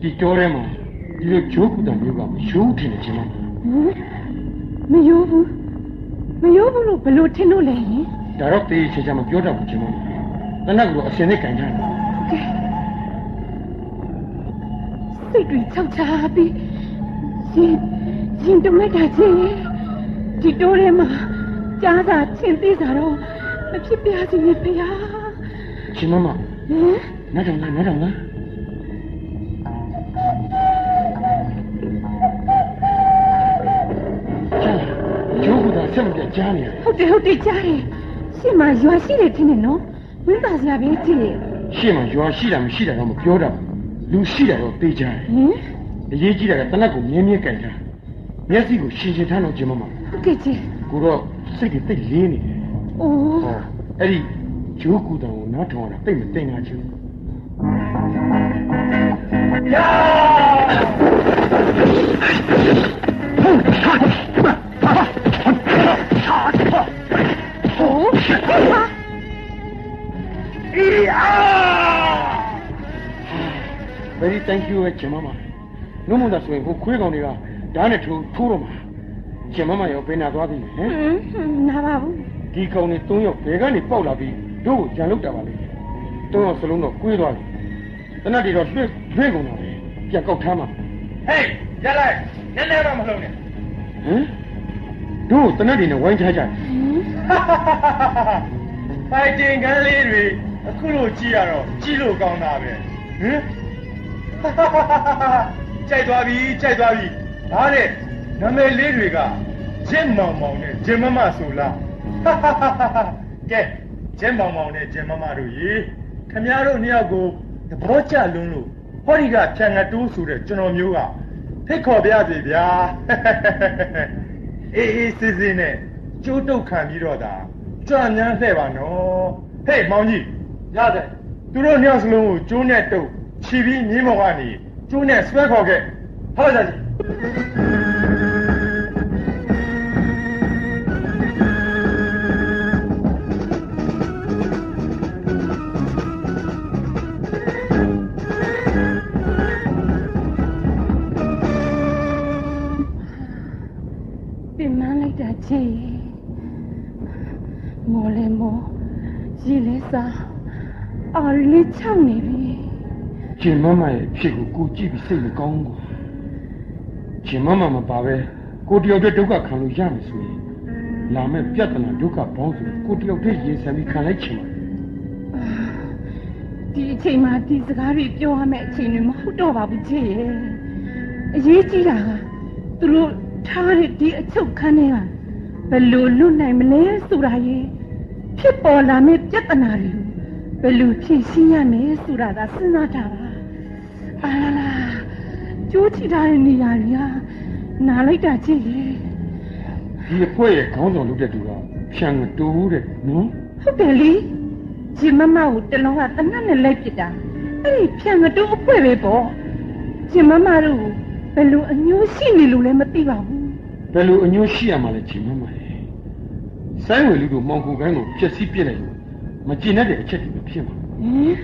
ဒီတော်ထဲမှာဒီလိုကျိုးကူတာမျိုးကမရိုးထင်နေချင်းမမဟမ်မယိုးဘူးမယိုးဘူးလို့ဘယ်လို့ထင်လို့လဲဟင်ဒါတော့တေးချေချာမပြောတတ်ဘူးချင်းမမတနက်ကတော့အစင်နဲ့ကန်ကြတယ်ကဲစိတ်တွေချောက်ချာပြီးရှင် ရှင်တုံးလိုက်တာချင်းဒီတိုးထဲမှာကြားစာချင်းသေးစာတော့မဖြစ်ပြစီနဲ့ဖေဟာချင်းမမဟင်နားတောင်လားနားတောင်လားကျိုးကဆက်မပြတ်ကြားနေရတယ်ဟုတ်တယ်ဟုတ်တယ်ကြားတယ်ရှင်မရွာရှိတယ်ထင်တယ်နော်ဝင်းပါစရာပဲကြည့်ရှေ့မှာရွာရှိတာမရှိတာတော့မပြောတာဘူးလူရှိတာတော့သိကြတယ်ဟင်အရေးကြီးတာကတနက်ကိုမြဲမြဲကန်ကြ မျက်စိကိုရှင်ရှင်ထမ်းတော့ချင်းမမဟုတ်ကဲ့ချင်းကိုတော့စိတ်ကတိတ်လေးနေတယ်အိုးဟောအဲ့ဒီဂျိုးကူတောင်ကိုနားထောင်ရတာတိတ်မတင်ငါချင်ဘူးဟိုးဟာ very thank you ပဲချင်းမမနှုတ်မသာဆိုရင်ကိုခွေးကောင်တွေက ဓာတ်နဲ့ထိုးထိုးတော့မှာချင်းမမရောပေးနာသွားပြီဟမ်ဟင်းနာပါဘူးဒီကောင်တွေ၃ယောက်ဘယ်ကနေပေါက်လာပြီးတို့ကိုကြံလုတ်တာပါလေ၃ယောက်စလုံးတော့ကွေးသွားပြီတနက်တွေတော့လွှင့်လွှင့်ကုန်တာပဲပြန်ကောက်ထမ်းမှာဟေးရလိုက်နည်းနည်းတော့မလုံးနဲ့ဟမ်တို့တနက်တွေနဲ့ဝိုင်းချကြတယ်ဖိုင်တင်ကန်းလေးတွေအခုလို့ကြည့်ရတော့ကြည့်လို့ကောင်းတာပဲဟင်ကြိုက်သွားပြီကြိုက်သွားပြီ ဒါနဲ့နာမည်လေးတွေကဂျင်းမောင်မောင်နဲ့ဂျင်းမမဆိုလားကဲဂျင်းမောင်မောင်နဲ့ဂျင်းမမတို့ရေခမည်းတော်နှစ်ယောက်ကိုသဘောကျလွန်းလို့ဟောဒီကဖြန်ငတိုးဆိုတဲ့ကျွန်တော်မျိုးကဖိတ်ခေါ်ပြစီဗျာအေးအေးစစ်စစ်နဲ့ကျိုးတုတ်ခံပြီးတော့ဒါကြွညမ်းလှဲ့ပါနော်ဟေးမောင်ကြီးရတယ်သူတို့နှစ်ယောက်စလုံးကိုကျိုးနဲ့တုတ်ချီပြီးမြင်းမောင်ကနေကျိုးနဲ့ဆွဲခေါ်ခဲ့ဟုတ်ကြကြီးပြင်မလိုက်တာ ချင်းမော်လဲမော်ရေလဲစားအာရီလေးချောင်းနေပြီချင်းမမရဲ့အဖြစ်ကိုကိုကြည့်ပြီးစိတ်မကောင်းဘူး ချင်းမမမပါပဲကိုတယောက်တည်းဒုက္ခခံလို့ရမယ်ဆိုရင်လာမဲ့ပြဿနာဒုက္ခပေါင်းဆိုကိုတယောက်တည်းရင်ဆံပြီးခံလိုက်ချင်ပါဒီအချိန်မှာဒီစကားတွေပြောရမယ့်အချိန်တွေမဟုတ်တော့ပါဘူးချင်းရဲ့အရေးကြီးတာကသူတို့ထားတဲ့ဒီအချုပ်ခန်းထဲကဘယ်လိုလွတ်နိုင်မလဲဆိုတာရဲ့ဖြစ်ပေါ်လာမယ့်ပြဿနာတွေကိုဘယ်လိုဖြေရှင်းရမလဲဆိုတာကစဉ်းစားတာပါအာလာလာ ကြိုးချထားတဲ့နေရာတွေကနားလိုက်တာချင်းရဲ့ဒီအဖွဲရဲ့ခေါင်းဆောင်လုပ်တဲ့သူကဖြန်မတိုးတဲ့နော်ဟုတ်တယ်လေဂျင်မမကိုတလုံးကတနတ်နဲ့လိုက်ပစ်တာအဲ့ဒီဖြန်ကတူအဖွဲပဲပေါ့ဂျင်မမတို့ကိုဘယ်လိုအညိုးရှိနေလို့လဲမသိပါဘူးဘယ်လိုအညွှန်းရှိရမှာလဲချင်းမမရဲ့ဆိုင်းဝေလူတို့မောင်ကူကိုင်းကိုဖျက်ဆီးပစ်လိုက်လို့မကျင်တတ်တဲ့အချက်တွေမဖြစ်ပါဘူးဟင်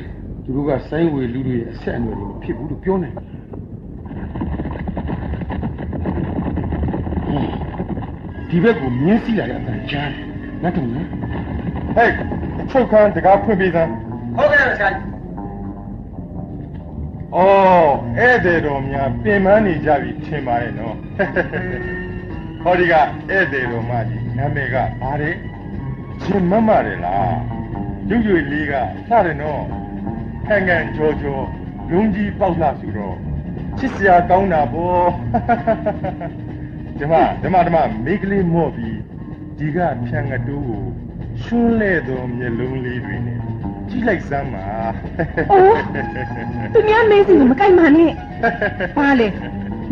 သူတို့ကဆိုင်းဝေလူတွေရဲ့အဆက်အနွယ်တွေမဖြစ်ဘူးလို့ပြောနိုင်တယ် ဒီဘက်ကိုမြင်းစီးလာတဲ့အတန်ကြားတယ်လက်ထုံနော်ဟေးအချုပ်ခန်းတကားဖွင့်ပေးစမ်းဟုတ်ကဲ့ဆရာကြီး။အော်ဧည့်သည်တော်များပြင်ပန်းနေကြပြီထင်ပါရဲ့နော်။ဟောဒီကဧည့်သည်တော်မကြီးနာမည်ကဘာလဲ။ရှင်မမတယ်လား။ရွရွလေးကစတယ်နော်။ခန့်ခန့်ကြောကြောလုံကြီးပေါက်လာဆိုတော့ချစ်စရာကောင်းတာပေါ့။ ဓမ္မဓမ္မဓမ္မမိကလေးမော့ပြီးဒီကဖြံကတိုးကိုရှွန်းလဲသောမျက်လုံးလေးတွေနဲ့ကြည့်လိုက်စမ်းပါ။အိုးသူများမေးစီမကြိုက်မှနဲ့။ပါလေ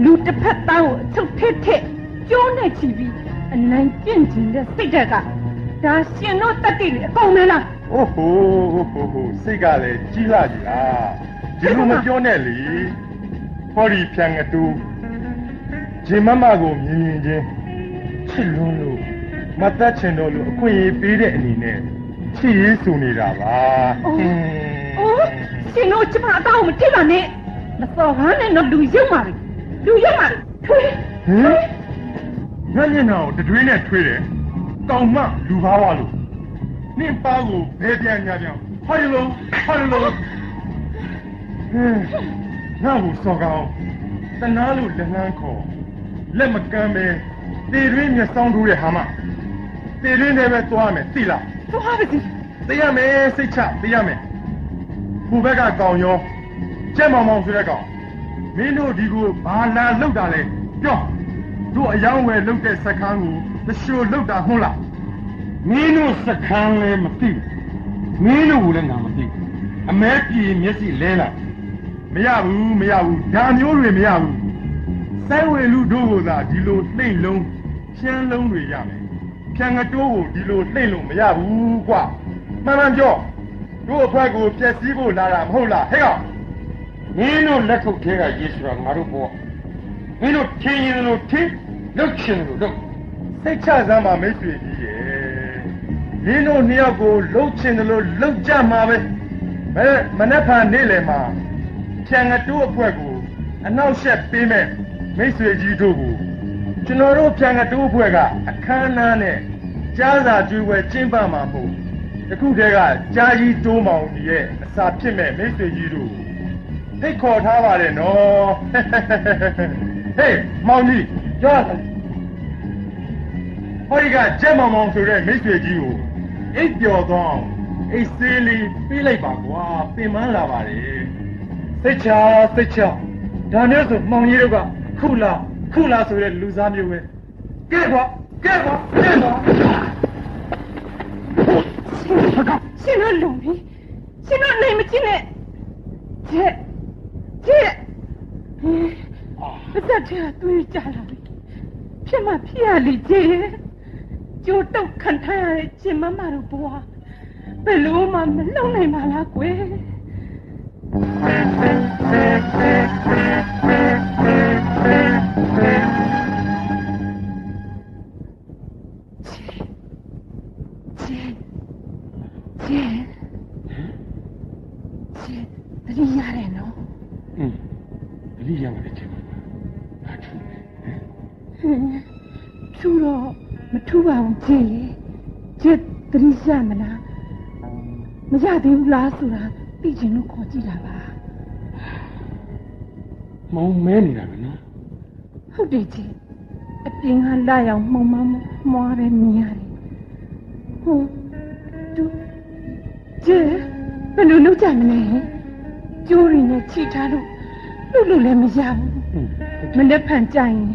လူတစ်ဖက်သားကိုအချုပ်ထက်ထက်ကျိုးနဲ့ချီပြီးအနိုင်ကျင့်ခြင်းတဲ့စိတ်ဓာတ်ကဒါရှင်တော့တက်တည်လေအကုန်လဲလား။အိုးဟိုးဟိုးဟိုးစိတ်ကလည်းကြီးလာကြီးလား။ဒီလိုမပြောနဲ့လေ။ဟောဒီဖြံကတူ ဂျင်မမကိုမြင်မြင်ချင်းချစ်လွန်းလို့မတတ်ချင်တော့လို့အခွင့်အရေးပေးတဲ့အနေနဲ့ချစ်ရေးဆိုနေတာပါအိုးအိုးရှင်တို့ကျမအတောင်းမထိပါနဲ့မစော်ကားနဲ့တော့လူရုံပါလေလူရုံပါလေထွေးဟင်ငါမျက်နှာကိုတတွေးနဲ့ထွေးတယ်ကောင်မလူဘာဝလို့နင့်ပါကိုဘယ်ပြန်ညာပြန်ဟိုင်လုံးဟိုင်လုံးဟင်းငါ့ကိုစော်ကောင်းတနာလို့လက်နှမ်းခေါ် လက်မကမ်းပဲတေတွင်းမျက်စောင်းထိုးတဲ့ဟာမတေတွင်းနဲ့ပဲသွားမယ်သိလားသွားပါစီသိရမယ်စိတ်ချသိရမယ်ဟိုဘက်ကကောင်ရောကျက်မောင်မောင်ဆိုတဲ့ကောင်မင်းတို့ဒီကိုဘာလာလောက်တာလဲပြောတို့အယောင်းဝယ်လောက်တဲ့စက္ကန်းကိုမရှို့လောက်တာဟုတ်လားမင်းတို့စကန်းလည်းမသိဘူးမင်းတို့ကလည်းငါမသိဘူးအမဲပြေမျက်စိလဲလာမရဘူးမရဘူးဒါမျိုးတွေမရဘူး စိုက်ဝေလူတို့ကိုသာဒီလိုနှိမ့်လုံးဖြန်းလုံးတွေရမယ်ဖြန်းကတိုးကိုဒီလိုနှိမ့်လို့မရဘူးကွာမှန်မှန်ပြောတို့အဖွဲကိုပျက်စီးဖို့လာတာမဟုတ်လားဟဲ့ကောင်မင်းတို့လက်ခုပ်ထဲကယေရှုကငါတို့ဘောမင်းတို့ထင်းရင်လို့ထင်းလုတ်ချင်လို့လုတ်စိတ်ချစမ်းပါမိတ်ဆွေကြီးရဲ့မင်းတို့နှစ်ယောက်ကိုလှုပ်ချင်တယ်လို့လှုပ်ကြမှာပဲမမနှက်ဖန်နေ့လယ်မှာဖြန်ကတိုးအဖွဲကိုအနောက်ရှက်ပေးမဲ့ မိတ်ဆွေကြီးတို့ကိုကျွန်တော်တို့ဖြန်ကတိုးအဖွဲကအခမ်းအနားနဲ့ကြားစာကျွေးပွဲကျင်းပမှာမဟုတ်တခုတည်းကကြားကြီးတိုးမောင်ကြီးရဲ့အစာဖြစ်မဲ့မိတ်ဆွေကြီးတို့ဖိတ်ခေါ်ထားပါတယ်နော်ဟေးမောင်ကြီးကြားဟောဒီကကျက်မောင်မောင်ဆိုတဲ့မိတ်ဆွေကြီးကိုအိပ်ပျော်သွားအောင်အိတ်ဆေးလေးပေးလိုက်ပါကွာပင်မလာပါလေစိတ်ချစိတ်ချဒါနဲ့ဆိုမှောင်ကြီးတို့က ခုလာခုလာဆိုတဲ့လူစားမျိုးပဲကဲကွာကဲကွာကဲကွာရှင်တို့လုံပြီရှင်တို့နိုင်မကျင်းနဲ့ကျက်ကျက်ပါသက်ချာတွေးကြလာပြီဖြစ်မှဖြစ်ရလေကျက်ကျိုးတော့ခံထားရတဲ့ရှင်မမတို့ဘွားဘယ်လိုမှမလုံနိုင်ပါလားကွယ် လိရမှာလေချင်ပါဟာထူတယ်ဟမ်ဟင်းထူတော့မထူပါဘူးကျဲလေကျဲတတိရမလားမရသေးဘူးလားဆိုတာ သိချင်လို့ခေါ်ကြည့်တာပါမောင်မဲနေတာပဲနော်ဟုတ်တယ်ကျဲအပြင်ကလာရောက်မှုံမမမွားပဲမြင်ရတယ်ဟုတ်တူကျဲဘယ်လိုလုပ်ကြမလဲကျိုးရင်းနဲ့ခြိထားလို့လှုပ်လို့လည်းမရဘူးอืมမလက်ဖန်ကြိုင်ရင်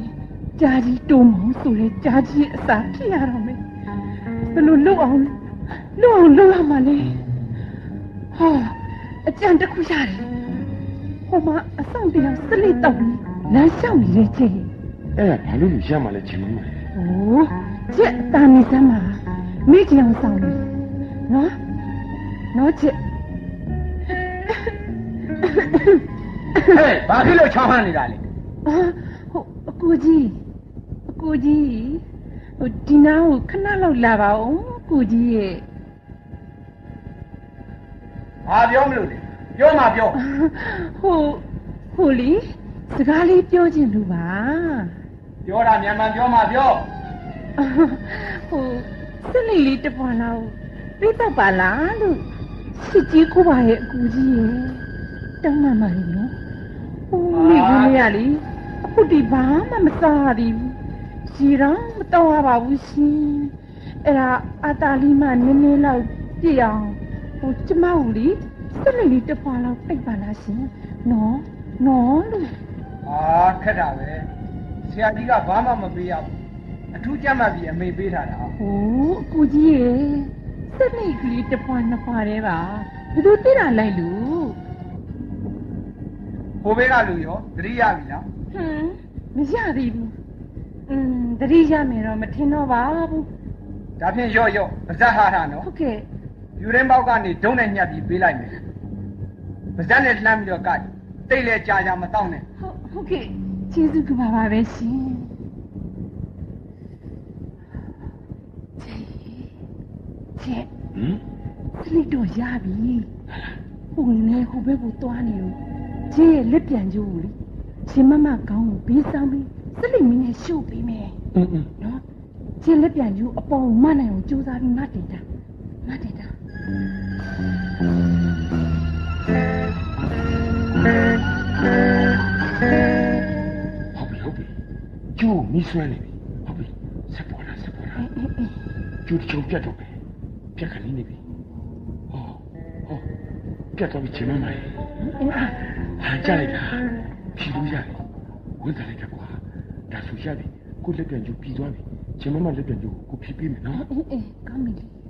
ကြားကြီးတိုးမောင်ဆိုလဲကြားကြီးအစာဖြစ်ရတော့မယ်ဘယ်လိုလုပ်အောင်လုပ်အောင်လုပ်ရမှာလဲဟာ အကြံတစ်ခုရတယ်ဟိုမှာအဆောင်တရားစလိတ်တော့ပြီးလမ်းလျှောက်နေတဲ့ချိန်အဲ့ဒါဘာလို့လူရမှာလဲချင်မမโอ้ကျက်တာနေစမ်းပါမိကြအောင်ဆောင်နေနော်နော်ကျက်ဟဲ့ဘာဖြစ်လို့ချောင်းဟန်းနေတာလဲအာဟိုအကူကြီးအကူကြီးဟိုဒီနားကိုခဏလောက်လာပါဦးအကူကြီးရဲ့ ဘာပြောမလို့လဲပြောမှပြောဟိုဟိုလီစကားလေးပြောချင်လို့ပါပြောတာမြန်မှန်ပြောမှပြောဟိုစလိလေးတစ်ပွားလောက်ပြတ်တော့ပါလားလို့စစ်ကြီးကိုပါရဲ့အကူကြီးရဲ့တောင်းမှန်ပါလေနော်ဟိုမိကူမရလေအခုဒီဘာမှမစားရသေးဘူးစီတော့မတော့ရပါဘူးရှင်အဲ့ဒါအတာလီမနည်းနည်းလောက်ပြည့်အောင် ဟိုကျမဦးလေစလိလေးတစ်ပွားလောက်ပိတ်ပါလားရှင်နော်နော်လို့ဟာခက်တာပဲဆရာကြီးကဘာမှမပေးရဘူးအထူးကြမ်းမှတ်ပြီးအမေပေးထားတာဟိုအကူကြီးရေစက်မိတ်ကလေးတစ်ပွားနှစ်ပွားတည်းပါဘယ်သူသိတာလိုက်လို့ဟိုဘေးကလူရောသတိရပြီလားဟမ်မရသေးဘူးอืมတတိရမယ်တော့မထင်တော့ပါဘူးဒါဖြင့်ရော့ရော့ပါဇက်ဟာတာနော်ဟုတ်ကဲ့ ယူရင်းပေါက်ကနေဒုံးနဲ့ညှက်ပြီးပေးလိုက်မယ်ပါဇက်နဲ့လှမ်းပြီးတော့ကတ်တိတ်လဲကြာကြာမတောင့်နဲ့ဟုတ်ဟုတ်ကဲ့ကျေးဇူးကပါပါပဲရှင်ကျက်ဟမ်ခလီတော့ရပြီဟိုနေဟိုဘက်ကိုသွားနေလို့ကျဲလက်ပြန်ကျိုးကိုလေရှင်မမကောင်းကိုဘေးဆောင်ပြီးစလိမင်းနဲ့ရှုပ်ပေးမယ်အင်းအင်းနော်ကျဲလက်ပြန်ကျိုးအပေါ်မနိုင်အောင်ကြိုးစားပြီးမတင်တာမတင်တာ ဟုတ်ပြီဟုတ်ပြီကျိုးမီးဆွဲနေပြီဟုတ်ပြီဆက်ပေါ်လာဆက်ပေါ်လာကျိုးတစ်ချုံပြတ်တော့ပဲပြတ်ခဏနေပြီဟောဟောပြတ်တော့ပြီချင်းမမိုင်ဟာကြလိုက်တာဖြီလို့ရတယ်ဝင်တယ်လိုက်တာကွာဒါဆိုရပြီကိုလက်ပြန်ကျိုးပြီးသွားပြီချင်းမမလက်ပြန်ကျိုးကိုဖြီးပေးမယ်နော်အေးအေးကောင်းပြီ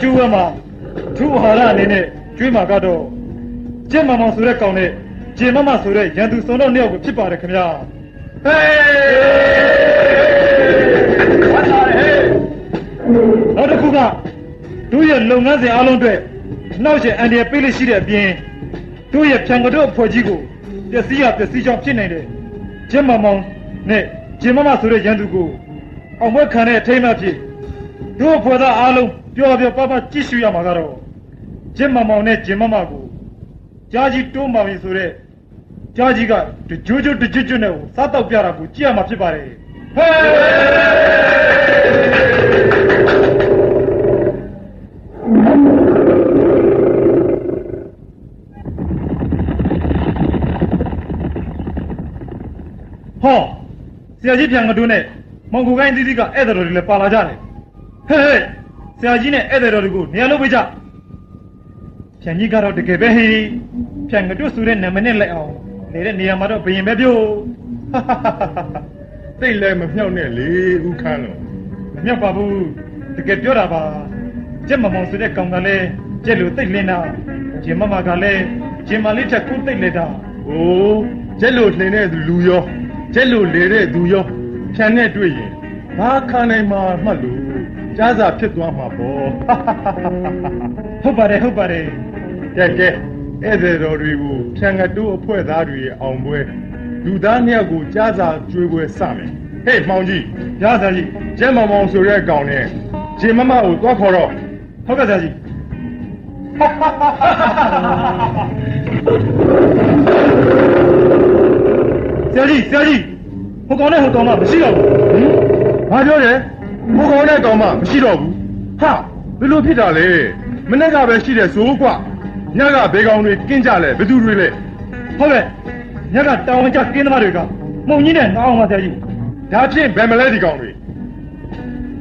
ကနေ့ဂျာကြီးတွန်းမောင်အတွက်တာကျူဝဲမှာသူ့အာဟာရအနေနဲ့ကျွေးမှာကတော့ကျက်မမောင်ဆိုတဲ့ကောင်နဲ့ဂျင်မမဆိုတဲ့ရန်သူစုံတော့နှစ်ယောက်ကိုဖြစ်ပါတယ်ခင်ဗျာဟေးဝတ်လာဟေးနောက်တစ်ခုကတို့ရဲ့လုပ်ငန်းစဉ်အားလုံးအတွက်နှောက်ရက်အန်ဒီရပေးလို့ရှိတဲ့အပြင်တို့ရဲ့ဖြံကတို့အဖွဲ့ကြီးကိုပျက်စီးရပျက်စီးကြောင်းဖြစ်နိုင်တယ်ကျက်မမောင်နဲ့ဂျင်မမဆိုတဲ့ရန်သူကိုအောင်ဘွက်ခံတဲ့အထိမ်းအမှတ်ဖြစ်တို့အဖွဲ့သားအားလုံး ပြောပြောပပကြည့်ရှုရမှာကတော့ကျင်းမမောင်နဲ့ကျင်းမမကိုကြားကြီးတိုးမောင်ရင်ဆိုတဲ့ကြားကြီးကတကြွကြွတကြွကြွနဲ့ကိုစားတော့ပြတာကိုကြည့်ရမှာဖြစ်ပါတယ်ဟေးဟောဆရာကြီးပြန်ကတွန်းနဲ့မောင်ကူကိုင်းသီးသီးကဧည့်သည်တော်တွေလည်းပါလာကြတယ်ဟဲ့ဟဲ့ ဆရာကြီးနဲ့ဧည့်သည်တော်တွေကိုနေရာလို့ပေးကြဖြန်ကြီးကတော့တကယ်ပဲဟေးဖြန်ကတွတ်ဆိုတဲ့နာမည်နဲ့လိုက်အောင်နေတဲ့နေရာမှာတော့ဘယင်ပဲပြောသိတ်လည်းမမြောက်နဲ့လေဥခန်းလို့မမြောက်ပါဘူးတကယ်ပြောတာပါကျက်မမောင်ဆိုတဲ့ကောင်ကလည်းကျက်လို့တိတ်လင်းတာဂျင်မမကလည်းဂျင်မလေးချက်ကိုတိတ်လက်တာ။အိုးကျက်လို့လှင်တဲ့သူလူရောကျက်လို့လေတဲ့သူရောဖြန်နဲ့တွေ့ရင်ဘာခံနိုင်မှာမှတ်လို့ ကြားစာဖြစ်သွားမှာပေါ့ဟုတ်ပါတယ်ဟုတ်ပါတယ်။ကဲကဲဧည့်သည်တော်တွေကိုဖြန်ကတိုးအဖွဲ့သားတွေရဲ့အောင်ပွဲလူသားနှစ်ယောက်ကိုကြားစာကျွေးပွဲစမယ်။ဟေးမောင်ကြီးရဆရာကြီးကျဲမောင်မောင်ဆိုတဲ့ကောင်နဲ့ဂျင်မမကိုသွားခေါ်တော့ဟုတ်ကဲ့ဆရာကြီးဆရာကြီးဆရာကြီးဟိုကောင်နဲ့ဟိုကောင်မမရှိတော့ဘူးဟင်ဘာပြောလဲ ဘိုးကောင်နဲ့ကောင်မမရှိတော့ဘူးဟာဘယ်လိုဖြစ်တာလဲမနေ့ကပဲရှိတယ်ဆိုကွညကဘေကောင်တွေကင်းကြလဲဘယ်သူတွေလဲဟုတ်ကဲ့ညကတောင်ဝင်ကြကင်းသမားတွေကမုံကြီးနဲ့ငေါအောင်ပါဆရာကြီးဒါဖြင့်ဗယ်မလဲဒီကောင်တွေ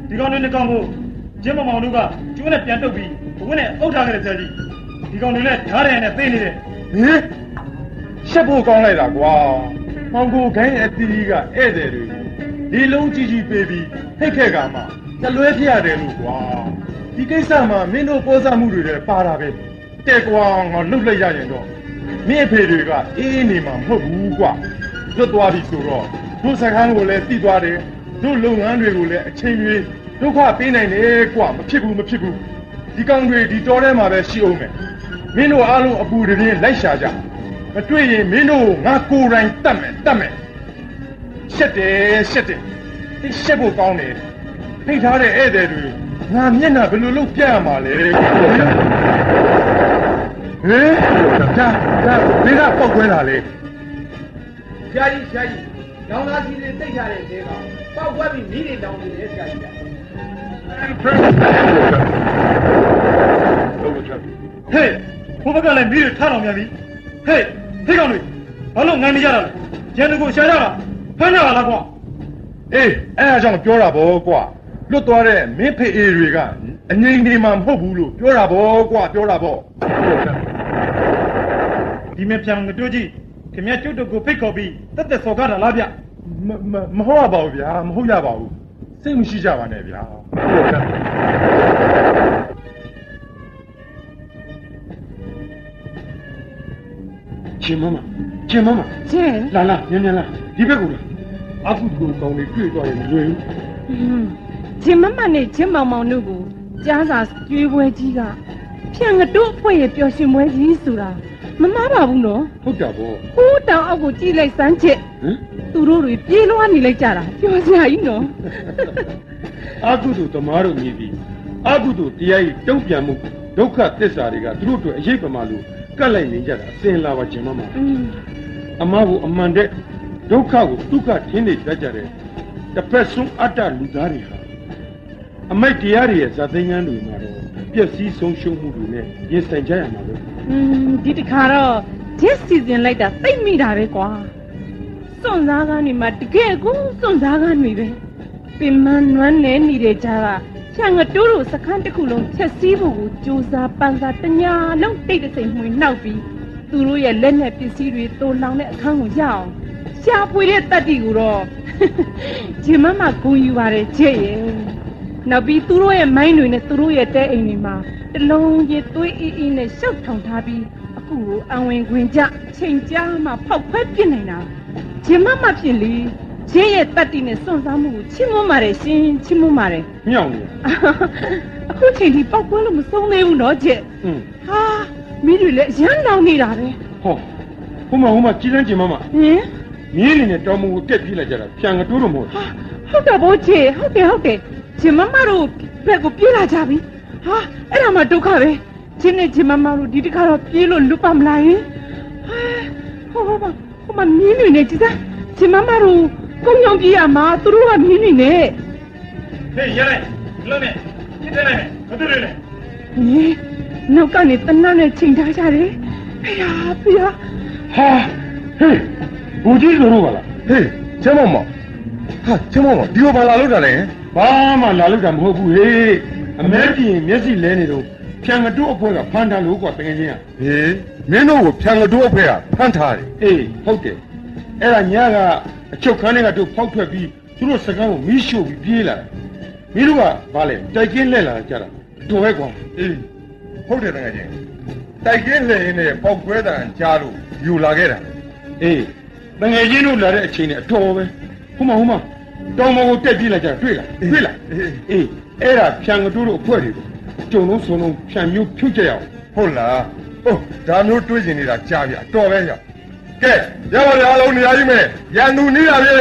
ဒီကောင်တွေနဲ့ကောင်ကိုကျင်းမမောင်တို့ကကျွန်းနဲ့ပြန်တုတ်ပြီးဘဝနဲ့အုပ်ထားခဲ့တယ်ဆရာကြီးဒီကောင်တွေနဲ့ဓာတ်ရည်နဲ့သိနေတယ်ဟင်ရှက်ဖို့ကောင်းလိုက်တာကွာဟောင်ကိုခိုင်းအတီးကြီးကဧည့်သည်တွေ ဒီလုံးကြီးကြီးပေးပြီးဟိတ်ခဲ့ကမှတလွဲပြရတယ်လို့ကွာဒီကိစ္စမှာမင်းတို့ပေါ်စားမှုတွေလည်းပါတာပဲတဲ့ကွာငါလှုပ်လိုက်ရရင်တော့မင်းအဖေတွေကအေးအေးနေမှာမဟုတ်ဘူးကွာလွတ်သွားပြီဆိုတော့တို့စကန်းကိုလည်းတိသွားတယ်တို့လုပ်ငန်းတွေကိုလည်းအချိန်ကြီးဒုက္ခပေးနိုင်တယ်ကွာမဖြစ်ဘူးမဖြစ်ဘူးဒီကောင်တွေဒီတော်ထဲမှာပဲရှိအောင်မယ်မင်းတို့အားလုံးအပူတပြင်းလိုက်ရှာကြမတွေ့ရင်မင်းတို့ငါကိုယ်တိုင်တတ်မယ်တတ်မယ် ရှက်တယ်ရှက်တယ်ဒီရှက်ဖို့ကောင်းတယ်ဖိတ်ထားတဲ့ဧည့်သည်တွေငါမျက်နှာဘယ်လိုလုပ်ပြရမှာလဲဟင်ဒါဒါဒီကပောက်ကွဲတာလေဆရာကြီးဆရာကြီးရောင်သားကြီးတွေတိတ်ထားတဲ့တဲကပောက်ကွက်ပြီးမိတွေတောင်းနေတယ်ဆရာကြီးကဟေးဘုဘကလည်းမိတွေထားတော်မြန်ပြီဟေးဟေးကောင်တွေဘာလို့ငန်းနေကြတာလဲရန်သူကိုရှာကြတာ ဖမ်းကြတာလားကွာအေးအဲ့အကြောင်းပြောတာဗောကွာလွတ်သွားတဲ့မင်းဖေအေတွေကအငိမ့်နေမှာမဟုတ်ဘူးလို့ပြောတာဗောကွာပြောတာဗောဒီမဲ့ပြန်ငတို့ကြည့်ခင်ဗျာကျွတ်တို့ကိုဖိတ်ခေါ်ပြီးတက်တက်စော်ကားတာလားဗျမမမဟုတ်ရပါဘူးဗျာမဟုတ်ရပါဘူးစိတ်မရှိကြပါနဲ့ဗျာချင်းမမ ချင်းမမကျင်လာလာမြန်မြန်လာဒီဘက်ကိုလာအခုဒီကိုကောင်းလေးတွေ့သွားရင်မလွယ်ဘူးဟွန်းချင်းမမနဲ့ချင်းမောင်မောင်တို့ကိုကြားစာကျွေးပွဲကြီးကဖြန့်ငတို့အဖွဲ့ရဲ့ပျော်ရွှင်ပွဲကြီးဆိုတာမမားပါဘူးနော်ဟုတ်တာဗောဟိုးတောင်အောက်ကိုကြည့်လိုက်စမ်းချက်ဟမ်သူတို့တွေပြေးလွှားနေလိုက်ကြတာပျော်စရာကြီးနော်အာကုသိုလ်သမားတို့မြည်ပြီးအာကုသိုလ်တရားကြီးတုံ့ပြန်မှုဒုက္ခသစ္စာတွေကသူတို့အတွက်အရေးပမာလို့ ကတ်လိုက်နေကြတာအစင်လာပါကျင်မမအမကိုအမှန်တဲ့ဒုက္ခကိုဒုက္ခထင်းနေတတ်ကြတယ်တစ်ဖက်ဆုံးအတ္တလူသားတွေဟာအမိုက်တရားတွေရဲ့ဇာသိငန်းတွေမှာတော့ပျက်စီးဆုံးရှုံးမှုတွေနဲ့ရင်ဆိုင်ကြရမှာပဲอืมဒီတစ်ခါတော့ this season လိုက်တာသိမိတာပဲကွာစွန့်စားကားနေမှာတကယ်ကိုစွန့်စားကားနေပဲပင်မနွမ်းနေနေတဲ့ကြားက ဖြန့်ငတိုးတို့စခန်းတစ်ခုလုံးချက်စည်းဖို့ကိုစူးစားပန်းစားတညာလုံးတိတ်တဆိမ်မှွေနှောက်ပြီးသူတို့ရဲ့လက်နဲ့ပစ္စည်းတွေတိုးလောင်တဲ့အခန်းကိုရအောင်ရှားပွေတဲ့တက်တီကိုတော့ဂျင်မမဂုံယူပါတယ်ကြည့်ရဲ့နောက်ပြီးသူတို့ရဲ့မိုင်းတွေနဲ့သူတို့ရဲ့တဲအိမ်တွေမှာတလုံးကြီးသွေးအေးအေးနဲ့ရှောက်ထောင်ထားပြီးအခုကိုအဝင်ခွင်ကြချိန်ကြားမှဖောက်ခွဲပြစ်နေတာဂျင်မမဖြစ်လေ ဂျင်းရဲ့တက်တီနဲ့စွန့်စားမှုကိုချစ်မွမ်းပါတယ်ရှင်ချစ်မွမ်းပါတယ်မြောက်နေအခုချိန်ထိပောက်ကွဲလို့မဆုံးသေးဘူးနော်ကျက်อืมဟာမိတွေလည်းရမ်းလောင်နေတာပဲဟောဟိုမှာဟိုမှာကြည်လန်းကျင်မမဟင်မြင်းနေနဲ့တောင်မကိုတက်ပြေးလိုက်ကြတာဖြံကတိုးတော့မဟုတ်ဟာဟုတ်တာဗောကျက်ဟုတ်တယ်ဟုတ်တယ်ဂျင်မမတို့ဘက်ကိုပြေးလာကြပြီဟာအဲ့ဒါမှဒုက္ခပဲဂျင်းနဲ့ဂျင်မမတို့ဒီတစ်ခါတော့ပြေးလို့လွတ်ပါမလားယင်ဟဲဟိုဟိုဟိုမှာမြင်းတွေနဲ့ကြည်စားဂျင်မမတို့ ကုန်းကြောင်ပြေးရမှာသူတို့ကမြင်းတွေနဲ့ဟေးရလိုက်လုံးနဲ့ပြစ်တယ်လိုက်မတူတယ်လေဟင်နောက်ကနေတနတ်နဲ့ချိန်ထားကြတယ်ဖေဟာဖေဟာဟာဟေးဘူကြီးဆိုတော့ပါလားဟေးချင်းမောင်မောင်ဟာချင်းမောင်မောင်ဒီကိုဘာလာလို့တာလဲဘာမှလာလို့တာမဟုတ်ဘူးဟေးအမဲကြည့်ရင်မျက်စိလဲနေတော့ဖြံကတိုးအဖွဲကဖမ်းထားလို့ကွာတကယ်ချင်းอ่ะဟေးမင်းတို့ကိုဖြံကတိုးအဖေကဖမ်းထားတယ်အေးဟုတ်တယ်အဲ့ဒါညက အချုပ်ခန်းထဲကတို့ဖောက်ထွက်ပြီးသူတို့စကန်းကိုမီးရှို့ပြီးပြေးလာတယ်မင်းတို့ကဘာလဲတိုက်ကျင်းလက်လာကြတာတော်ပဲကွာအေးဟုတ်တယ်တကယ်ချင်းတိုက်ကင်းလေရင်နဲ့ပေါက်ကွဲတာကြားလို့ယူလာခဲ့တာအေးတငယ်ချင်းတို့လာတဲ့အချိန်နဲ့အတော်ပဲဟိုမှာဟိုမှာတောင်ပေါ်ကိုတက်ပြေးလာကြတာတွေ့လားတွေ့လားအေးအဲ့ဒါဖြံကတိုးတို့အဖွဲတွေကိုကျုံလုံးစုံလုံးဖြံမျိုးဖြုတ်ကြရအောင်ဟုတ်လားဟုတ်ဒါမျိုးတွေးကျင်နေတာကြားပြီအတော်ပဲရ ကဲရပါလေအားလုံးနေရာကြီးမယ်ရန်သူနေရပြီ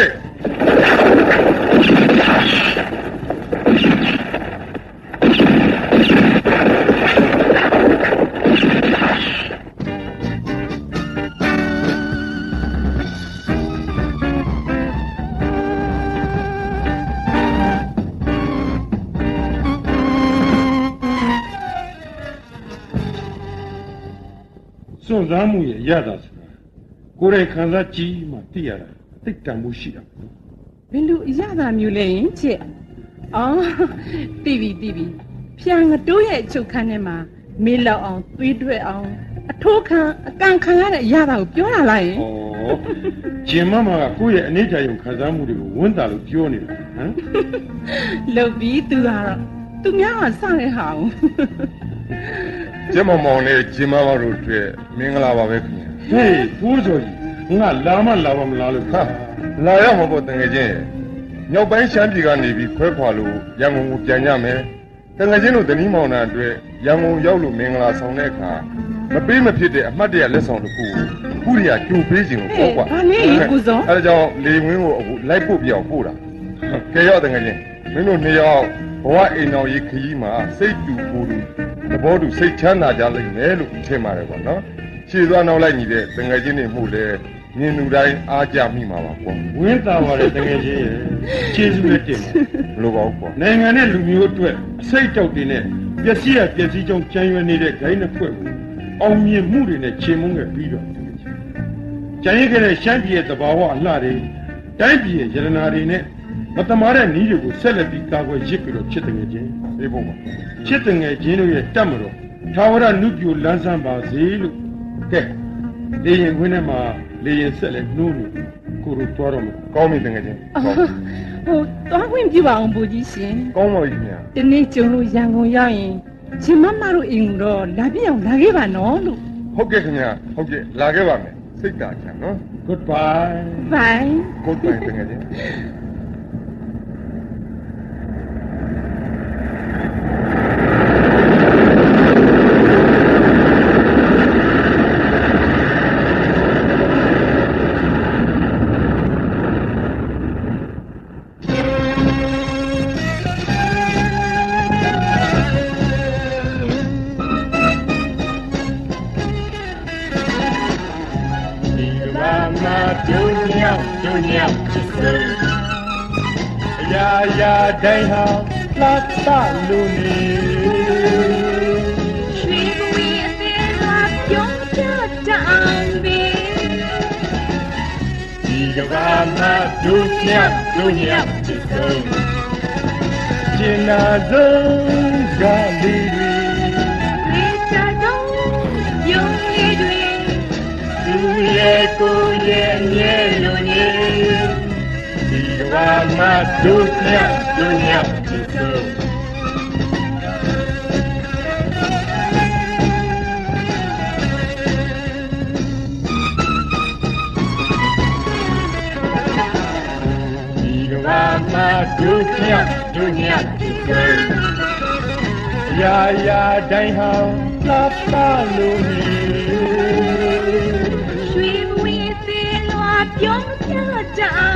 စွန့်စားမှုရဲ့အရသာဆိုတာ ကိုယ်တိုင်ခံစားကြည့်မှသိရတာသိတန်မှုရှိတာပေါ့ဘယ်လိုအရသာမျိုးလဲယင်ချစ်အော်တီဗီတီဗီဖြန်ငတိုးရဲ့အချုပ်ခန်းထဲမှာမေးလောက်အောင်သွေးထွက်အောင်အထိုးခံအကန်ခံရတဲ့အရသာကိုပြောတာလားယင်ဩဂျင်မမကကိုယ့်ရဲ့အနေကြယုံခံစားမှုတွေကိုဝန်တာလို့ပြောနေတာဟမ်လုတ်ပြီးသူကတော့သူများကစတဲ့ဟာကိုကျမမောင်နဲ့ဂျင်မမတို့တွေ့မင်္ဂလာပါပဲခင်ဗျာ ဟေးဘိုးစောကြီးငါလာမလာပါမလားလို့ဟာလာရမှာပေါ့တငယ်ချင်းရဲ့မြောက်ပိုင်းရှမ်းပြည်ကနေပြီးခွဲခွာလို့ရန်ကုန်ကိုပြန်ကြမယ်တငယ်ချင်းတို့တနည်းမောင်နှံအတွက်ရန်ကုန်ရောက်လို့မင်္ဂလာဆောင်တဲ့အခါမပေးမဖြစ်တဲ့အမှတ်တရလက်ဆောင်တစ်ခုကိုခုရီးယားကြိုပေးခြင်းကိုပေါ့ကွာဘာလဲရေကူစောအဲဒါကြောင့်လေဝင်းကိုအခုလိုက်ပို့ပြအောင်ပို့တာကဲရောက်တငယ်ချင်းမင်းတို့နှစ်ယောက်ဘဝအိမ်တော်ရေးခရီးမှာစိတ်တူကိုယ်တူသဘောတူစိတ်ချမ်းသာကြလိမ့်မယ်လို့ထင်ပါတယ်ကွာနော် ခြေသွားနောက်လိုက်ညီတဲ့တငယ်ချင်းတွေမှုလဲမြင်သူတိုင်းအားကြမိမှာပါကွာဝင်းတာပါတဲ့တကယ်ချင်းရဲ့ကျေးဇူးနဲ့တင်ပါဘလိုပါဦးကွာနိုင်ငံနဲ့လူမျိုးအတွက်အစိတ်တောက်တင်နဲ့ပျက်စီးရပျက်စီးကြောင်းကြံရွယ်နေတဲ့ဂိုင်းနှစ်ဖွဲ့ကိုအောင်မြင်မှုတွေနဲ့ခြေမုံခဲ့ပြီးတော့ကြံရခဲ့တဲ့ရှမ်းပြည်ရဲ့တဘာဝအလှတွေတိုင်းပြည်ရဲ့ယရနာတွေနဲ့မတမာတဲ့နည်းတွေကိုဆက်လက်ပြီးကာကွယ်ရစ်ပြီးတော့ချစ်တငယ်ချင်းအေးဖို့ပါချစ်တငယ်ချင်းတို့ရဲ့တတ်မတော်သာဝရနုပြိုလန်းဆန်းပါစေလို့ ကဲလေရင်ခွင်းထဲမှာလေရင်ဆက်လက်နှိုးလို့ကိုတို့တွားတော့မယ်ကောင်းပြီတငယ်ချင်းကောင်းပြီဟိုသွားခွင့်ပြုပါအောင်ဘူကြီးရှင်ကောင်းပါပြီခင်ဗျာဒီနေ့ကျုံလို့ရန်ကုန်ရောက်ရင်ရှင်မမတို့အိမ်ကိုတော့လာပြအောင်လာခဲ့ပါနော်လို့ဟုတ်ကဲ့ခင်ဗျာဟုတ်ကဲ့လာခဲ့ပါမယ်စိတ်တာချမ်းနော် goodbye ဘိုင်ကိုယ်တိုင်တငယ်ချင်း မြောက်တို့မြောက်ချစ်ဆုံးကျင်နာဆုံးကလေးတွေဝေချတော့ပြုံးရည်တွေသူရဲ့ကိုယ်ရဲ့မြဲလို့နေဒီကဘာမှာတို့မြောက်တို့မြောက် မှာဒုညဒုညဒီကရာရာတိုင်းဟာလာပါလို့နေရွှေဘဝအသေးလွာပြုံးချတော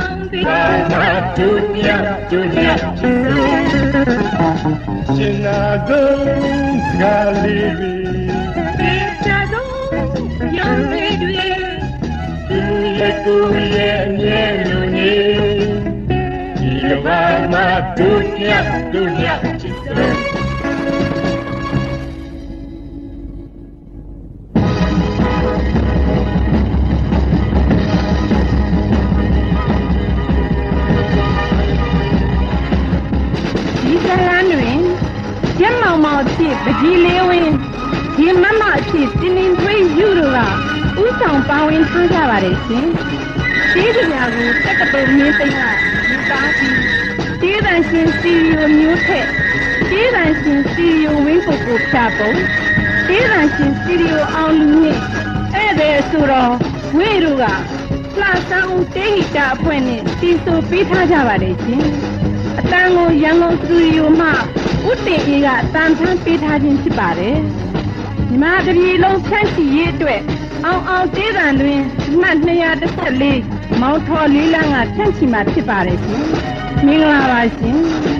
မှာဒုညဒုညဒီကဒီဇလန်းတွင်ကျက်မောင်မောင်ဖြစ်ပကြီးလေးဝင်းဒီမမဖြစ်တင်းတင်းသွေးယူတို့ကဥဆောင်ပါဝင်ထားကြပါတယ်ရှင်ဒီကြညာကိုတက္ကသိုလ်မင်းသိန်းကယူသားပြီးဒီ တန်ရှင်စီရီယိုမျိုးထက်ဒီတန်ရှင်စီရီယိုဝင်းကိုကိုဖြာပုံဒီတန်ရှင်စီရီယိုအောင်လူနဲ့ဧည့်သည်ဆိုတော့ဝေတို့ကလှဆန်းဦးတေဟိတာအဖွဲ့နဲ့တီဆိုပေးထားကြပါတယ်ရှင်အတန်ကိုရန်ကုန်စတူဒီယိုမှဥတင်အေးကအတန်ထမ်းပေးထားခြင်းဖြစ်ပါတယ်။ညီမတပြေလုံးဖြန့်ချီရေးအတွက်အောင်အောင်တေးတန်တွင်မှတ်214မောင်ထော်လေးလန်းကဖြန့်ချီမှာဖြစ်ပါတယ်ရှင်။ မင်္ဂလာပါရှင်။